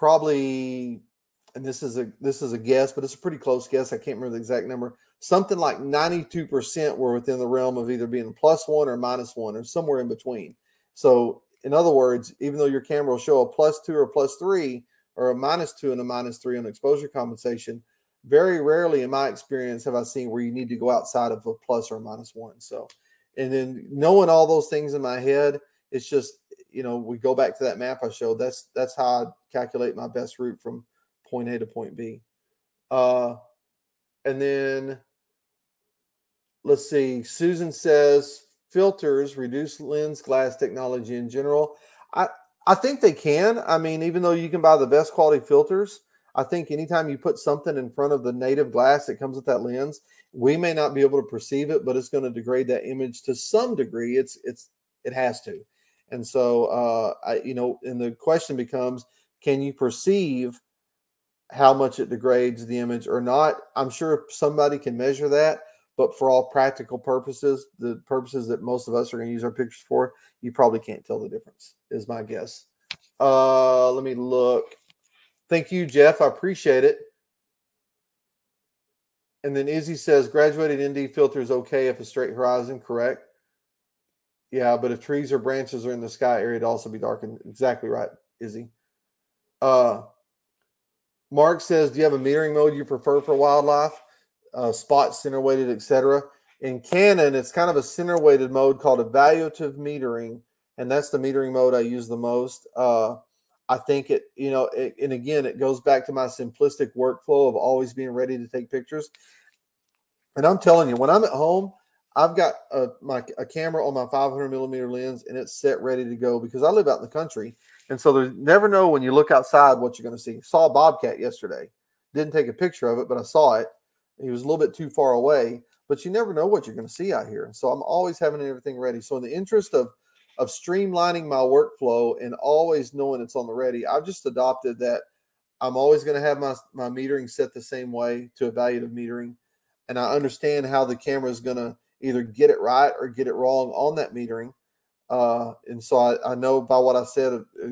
probably and this is a this is a guess, but it's a pretty close guess. I can't remember the exact number something like 92% were within the realm of either being plus one or minus one or somewhere in between. So, in other words, even though your camera will show a plus two or plus three or a minus two and a minus three on exposure compensation, very rarely in my experience have I seen where you need to go outside of a plus or a minus one. So, and then knowing all those things in my head, it's just, you know, we go back to that map I showed. That's that's how I calculate my best route from point A to point B. Uh, and then let's see. Susan says filters reduce lens glass technology in general. I I think they can. I mean, even though you can buy the best quality filters, I think anytime you put something in front of the native glass that comes with that lens, we may not be able to perceive it, but it's going to degrade that image to some degree. It's it's it has to. And so uh I you know, and the question becomes, can you perceive how much it degrades the image or not? I'm sure somebody can measure that but for all practical purposes, the purposes that most of us are going to use our pictures for, you probably can't tell the difference, is my guess. Uh, let me look. Thank you, Jeff. I appreciate it. And then Izzy says graduated ND filter is okay if a straight horizon, correct? Yeah, but if trees or branches are in the sky area, it'd also be darkened. Exactly right, Izzy. Uh, Mark says, do you have a metering mode you prefer for wildlife? uh, spot center weighted, etc. In Canon, it's kind of a center weighted mode called evaluative metering, and that's the metering mode I use the most. Uh, I think it, you know, it, and again, it goes back to my simplistic workflow of always being ready to take pictures. And I'm telling you, when I'm at home, I've got a, my a camera on my 500 millimeter lens, and it's set ready to go because I live out in the country, and so there's never know when you look outside what you're going to see. Saw a bobcat yesterday, didn't take a picture of it, but I saw it he was a little bit too far away, but you never know what you're going to see out here. So I'm always having everything ready. So in the interest of of streamlining my workflow and always knowing it's on the ready, I've just adopted that I'm always going to have my my metering set the same way to evaluative metering, and I understand how the camera is going to either get it right or get it wrong on that metering. Uh, and so I, I know by what I said, uh,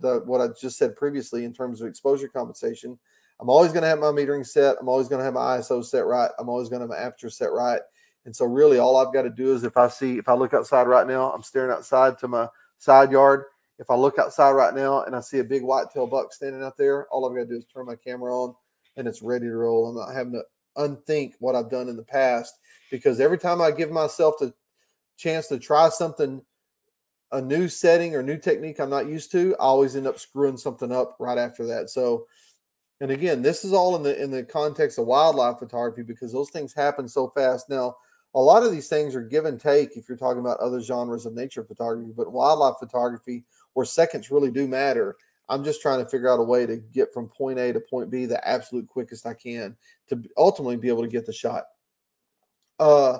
the what I just said previously in terms of exposure compensation, I'm always going to have my metering set. I'm always going to have my ISO set right. I'm always going to have my aperture set right. And so really all I've got to do is if I see, if I look outside right now, I'm staring outside to my side yard. If I look outside right now and I see a big white-tailed buck standing out there, all I've got to do is turn my camera on and it's ready to roll. I'm not having to unthink what I've done in the past because every time I give myself the chance to try something, a new setting or new technique I'm not used to, I always end up screwing something up right after that. So and again, this is all in the in the context of wildlife photography because those things happen so fast. Now, a lot of these things are give and take if you're talking about other genres of nature photography, but wildlife photography, where seconds really do matter, I'm just trying to figure out a way to get from point A to point B the absolute quickest I can to ultimately be able to get the shot. Uh,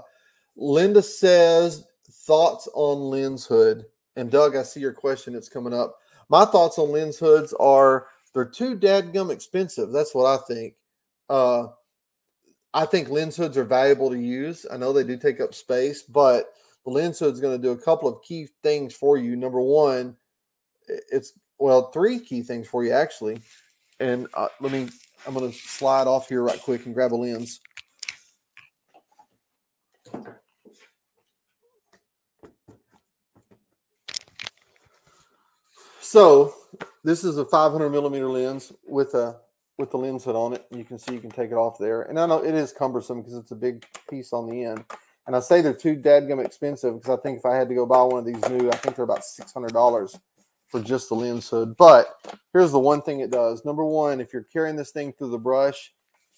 Linda says thoughts on lens hood. And Doug, I see your question. It's coming up. My thoughts on lens hoods are they're too dadgum expensive. That's what I think. Uh, I think lens hoods are valuable to use. I know they do take up space, but the lens hood is going to do a couple of key things for you. Number one, it's well, three key things for you actually. And uh, let me, I'm going to slide off here right quick and grab a lens. So this is a 500 millimeter lens with a with the lens hood on it. You can see you can take it off there. And I know it is cumbersome because it's a big piece on the end. And I say they're too dadgum expensive because I think if I had to go buy one of these new, I think they're about $600 for just the lens hood. But here's the one thing it does. Number one, if you're carrying this thing through the brush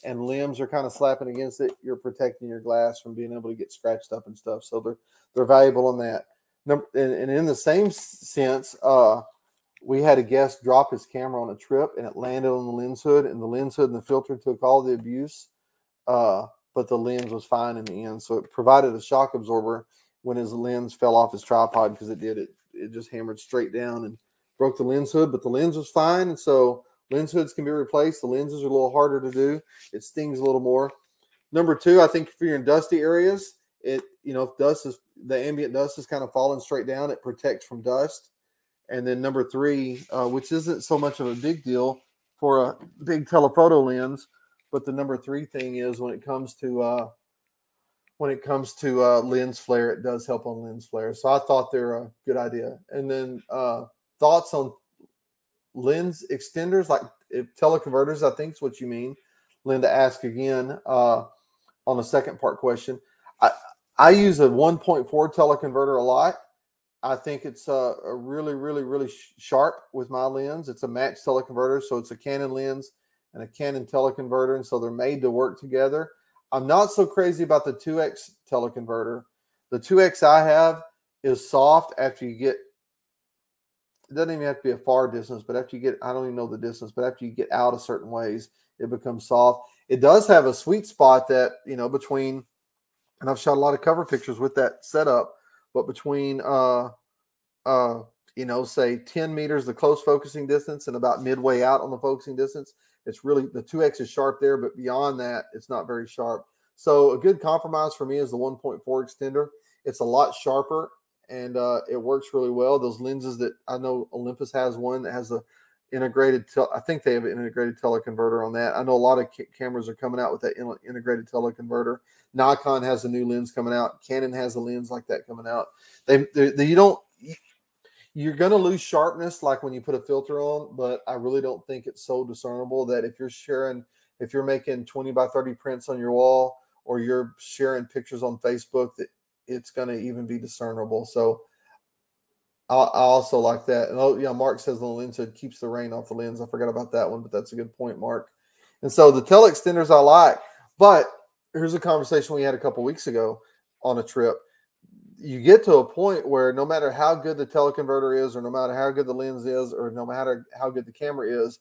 and limbs are kind of slapping against it, you're protecting your glass from being able to get scratched up and stuff. So they're they're valuable in that. Number, and, and in the same sense, uh, we had a guest drop his camera on a trip and it landed on the lens hood and the lens hood and the filter took all the abuse uh, but the lens was fine in the end so it provided a shock absorber when his lens fell off his tripod because it did it it just hammered straight down and broke the lens hood but the lens was fine. And so lens hoods can be replaced. The lenses are a little harder to do. It stings a little more. Number two i think if you're in dusty areas it you know if dust is the ambient dust is kind of falling straight down it protects from dust. And then number three, uh, which isn't so much of a big deal for a big telephoto lens, but the number three thing is when it comes to uh, when it comes to uh, lens flare, it does help on lens flare. So I thought they're a good idea. And then uh, thoughts on lens extenders, like teleconverters, I think is what you mean. Linda asked again uh, on the second part question. I, I use a 1.4 teleconverter a lot I think it's a, a really, really, really sh- sharp with my lens. It's a match teleconverter, so it's a Canon lens and a Canon teleconverter, and so they're made to work together. I'm not so crazy about the 2x teleconverter. The 2x I have is soft after you get. It doesn't even have to be a far distance, but after you get, I don't even know the distance, but after you get out a certain ways, it becomes soft. It does have a sweet spot that you know between, and I've shot a lot of cover pictures with that setup but between uh uh you know say 10 meters the close focusing distance and about midway out on the focusing distance it's really the 2x is sharp there but beyond that it's not very sharp so a good compromise for me is the 1.4 extender it's a lot sharper and uh, it works really well. Those lenses that i know olympus has one that has a integrated tel- i think they have an integrated teleconverter on that. I know a lot of ca- cameras are coming out with that in- integrated teleconverter. Nikon has a new lens coming out. Canon has a lens like that coming out. They, they, they you don't you're going to lose sharpness like when you put a filter on but i really don't think it's so discernible that if you're sharing if you're making 20 by 30 prints on your wall or you're sharing pictures on facebook that it's going to even be discernible so I, I also like that. And oh, yeah, Mark says the lens hood keeps the rain off the lens. I forgot about that one, but that's a good point, Mark. And so the tele extenders I like, but here's a conversation we had a couple weeks ago on a trip. You get to a point where no matter how good the teleconverter is, or no matter how good the lens is, or no matter how good the camera is,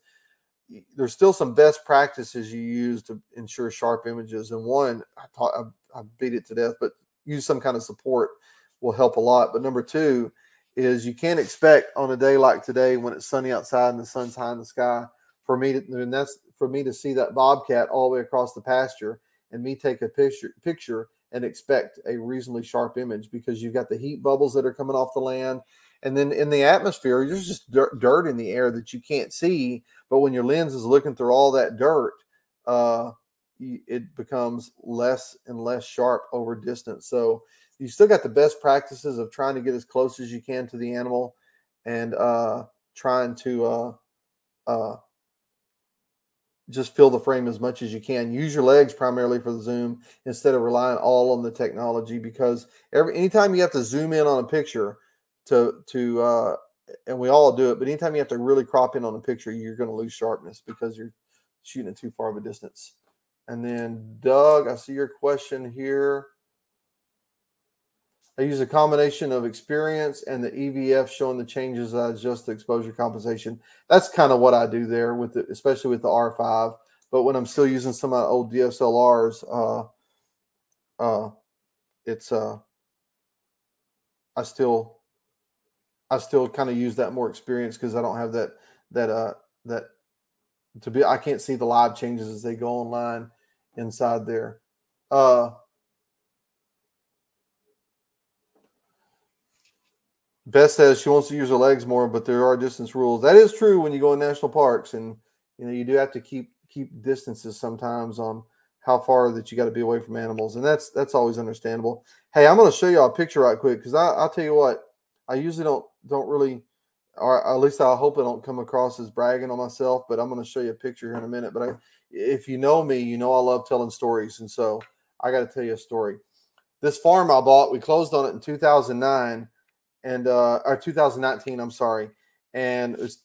there's still some best practices you use to ensure sharp images. And one, I, taught, I, I beat it to death, but use some kind of support will help a lot. But number two is you can't expect on a day like today when it's sunny outside and the sun's high in the sky for me to, and that's for me to see that bobcat all the way across the pasture and me take a picture picture and expect a reasonably sharp image because you've got the heat bubbles that are coming off the land and then in the atmosphere, there's just dirt, in the air that you can't see. But when your lens is looking through all that dirt, uh, it becomes less and less sharp over distance. So you still got the best practices of trying to get as close as you can to the animal and uh, trying to uh, uh, just fill the frame as much as you can. Use your legs primarily for the zoom instead of relying all on the technology because every anytime you have to zoom in on a picture, to to uh, and we all do it. But anytime you have to really crop in on a picture, you're going to lose sharpness because you're shooting it too far of a distance. And then Doug, I see your question here. I use a combination of experience and the EVF showing the changes I adjust the exposure compensation. That's kind of what I do there with it, especially with the R5. But when I'm still using some of my old DSLRs, uh, uh, it's uh, I still I still kind of use that more experience because I don't have that that uh that to be I can't see the live changes as they go online inside there. Uh Beth says she wants to use her legs more, but there are distance rules. That is true when you go in national parks, and you know you do have to keep keep distances sometimes on how far that you got to be away from animals, and that's that's always understandable. Hey, I'm going to show you a picture right quick because I'll tell you what I usually don't don't really, or at least I hope I don't come across as bragging on myself. But I'm going to show you a picture here in a minute. But I, if you know me, you know I love telling stories, and so I got to tell you a story. This farm I bought, we closed on it in 2009, and uh, or 2019. I'm sorry, and was,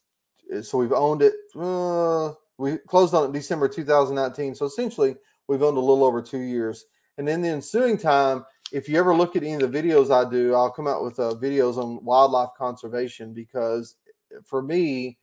so we've owned it. Uh, we closed on it December 2019. So essentially, we've owned a little over two years. And in the ensuing time, if you ever look at any of the videos I do, I'll come out with uh, videos on wildlife conservation because for me,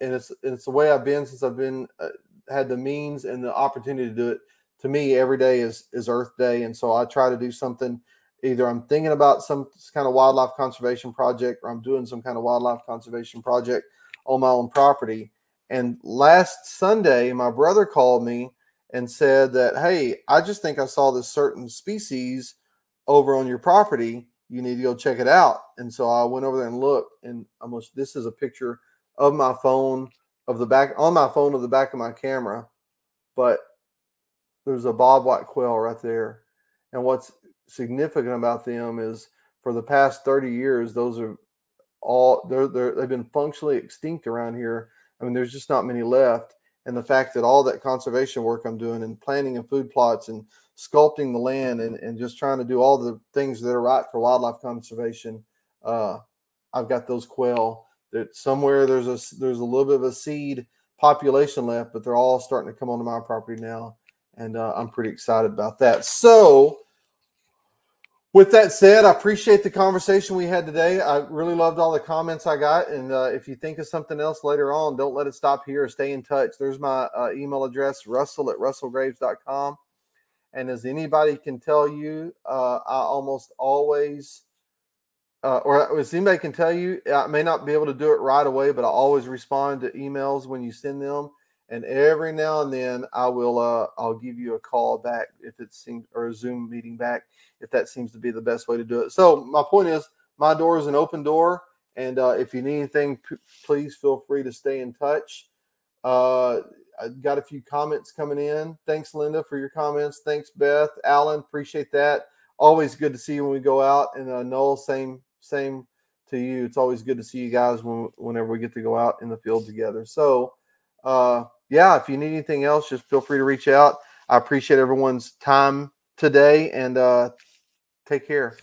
and it's it's the way I've been since I've been uh, had the means and the opportunity to do it. To me, every day is is Earth Day, and so I try to do something. Either I'm thinking about some kind of wildlife conservation project, or I'm doing some kind of wildlife conservation project on my own property. And last Sunday, my brother called me and said that, "Hey, I just think I saw this certain species." Over on your property, you need to go check it out. And so I went over there and looked, and almost this is a picture of my phone of the back on my phone of the back of my camera, but there's a bobwhite quail right there. And what's significant about them is for the past 30 years, those are all they're, they're they've been functionally extinct around here. I mean, there's just not many left. And the fact that all that conservation work I'm doing and planting and food plots and sculpting the land and, and just trying to do all the things that are right for wildlife conservation. Uh, I've got those quail that somewhere there's a there's a little bit of a seed population left, but they're all starting to come onto my property now, and uh, I'm pretty excited about that. So, with that said, I appreciate the conversation we had today. I really loved all the comments I got, and uh, if you think of something else later on, don't let it stop here. Stay in touch. There's my uh, email address, russell at russellgraves.com. And as anybody can tell you, uh, I almost always, uh, or as anybody can tell you, I may not be able to do it right away, but I always respond to emails when you send them. And every now and then, I will, uh, I'll give you a call back if it seems, or a Zoom meeting back if that seems to be the best way to do it. So my point is, my door is an open door, and uh, if you need anything, p- please feel free to stay in touch. I got a few comments coming in. Thanks, Linda, for your comments. Thanks, Beth, Alan. Appreciate that. Always good to see you when we go out. And uh, Noel, same, same to you. It's always good to see you guys when, whenever we get to go out in the field together. So, uh, yeah, if you need anything else, just feel free to reach out. I appreciate everyone's time today and uh, take care.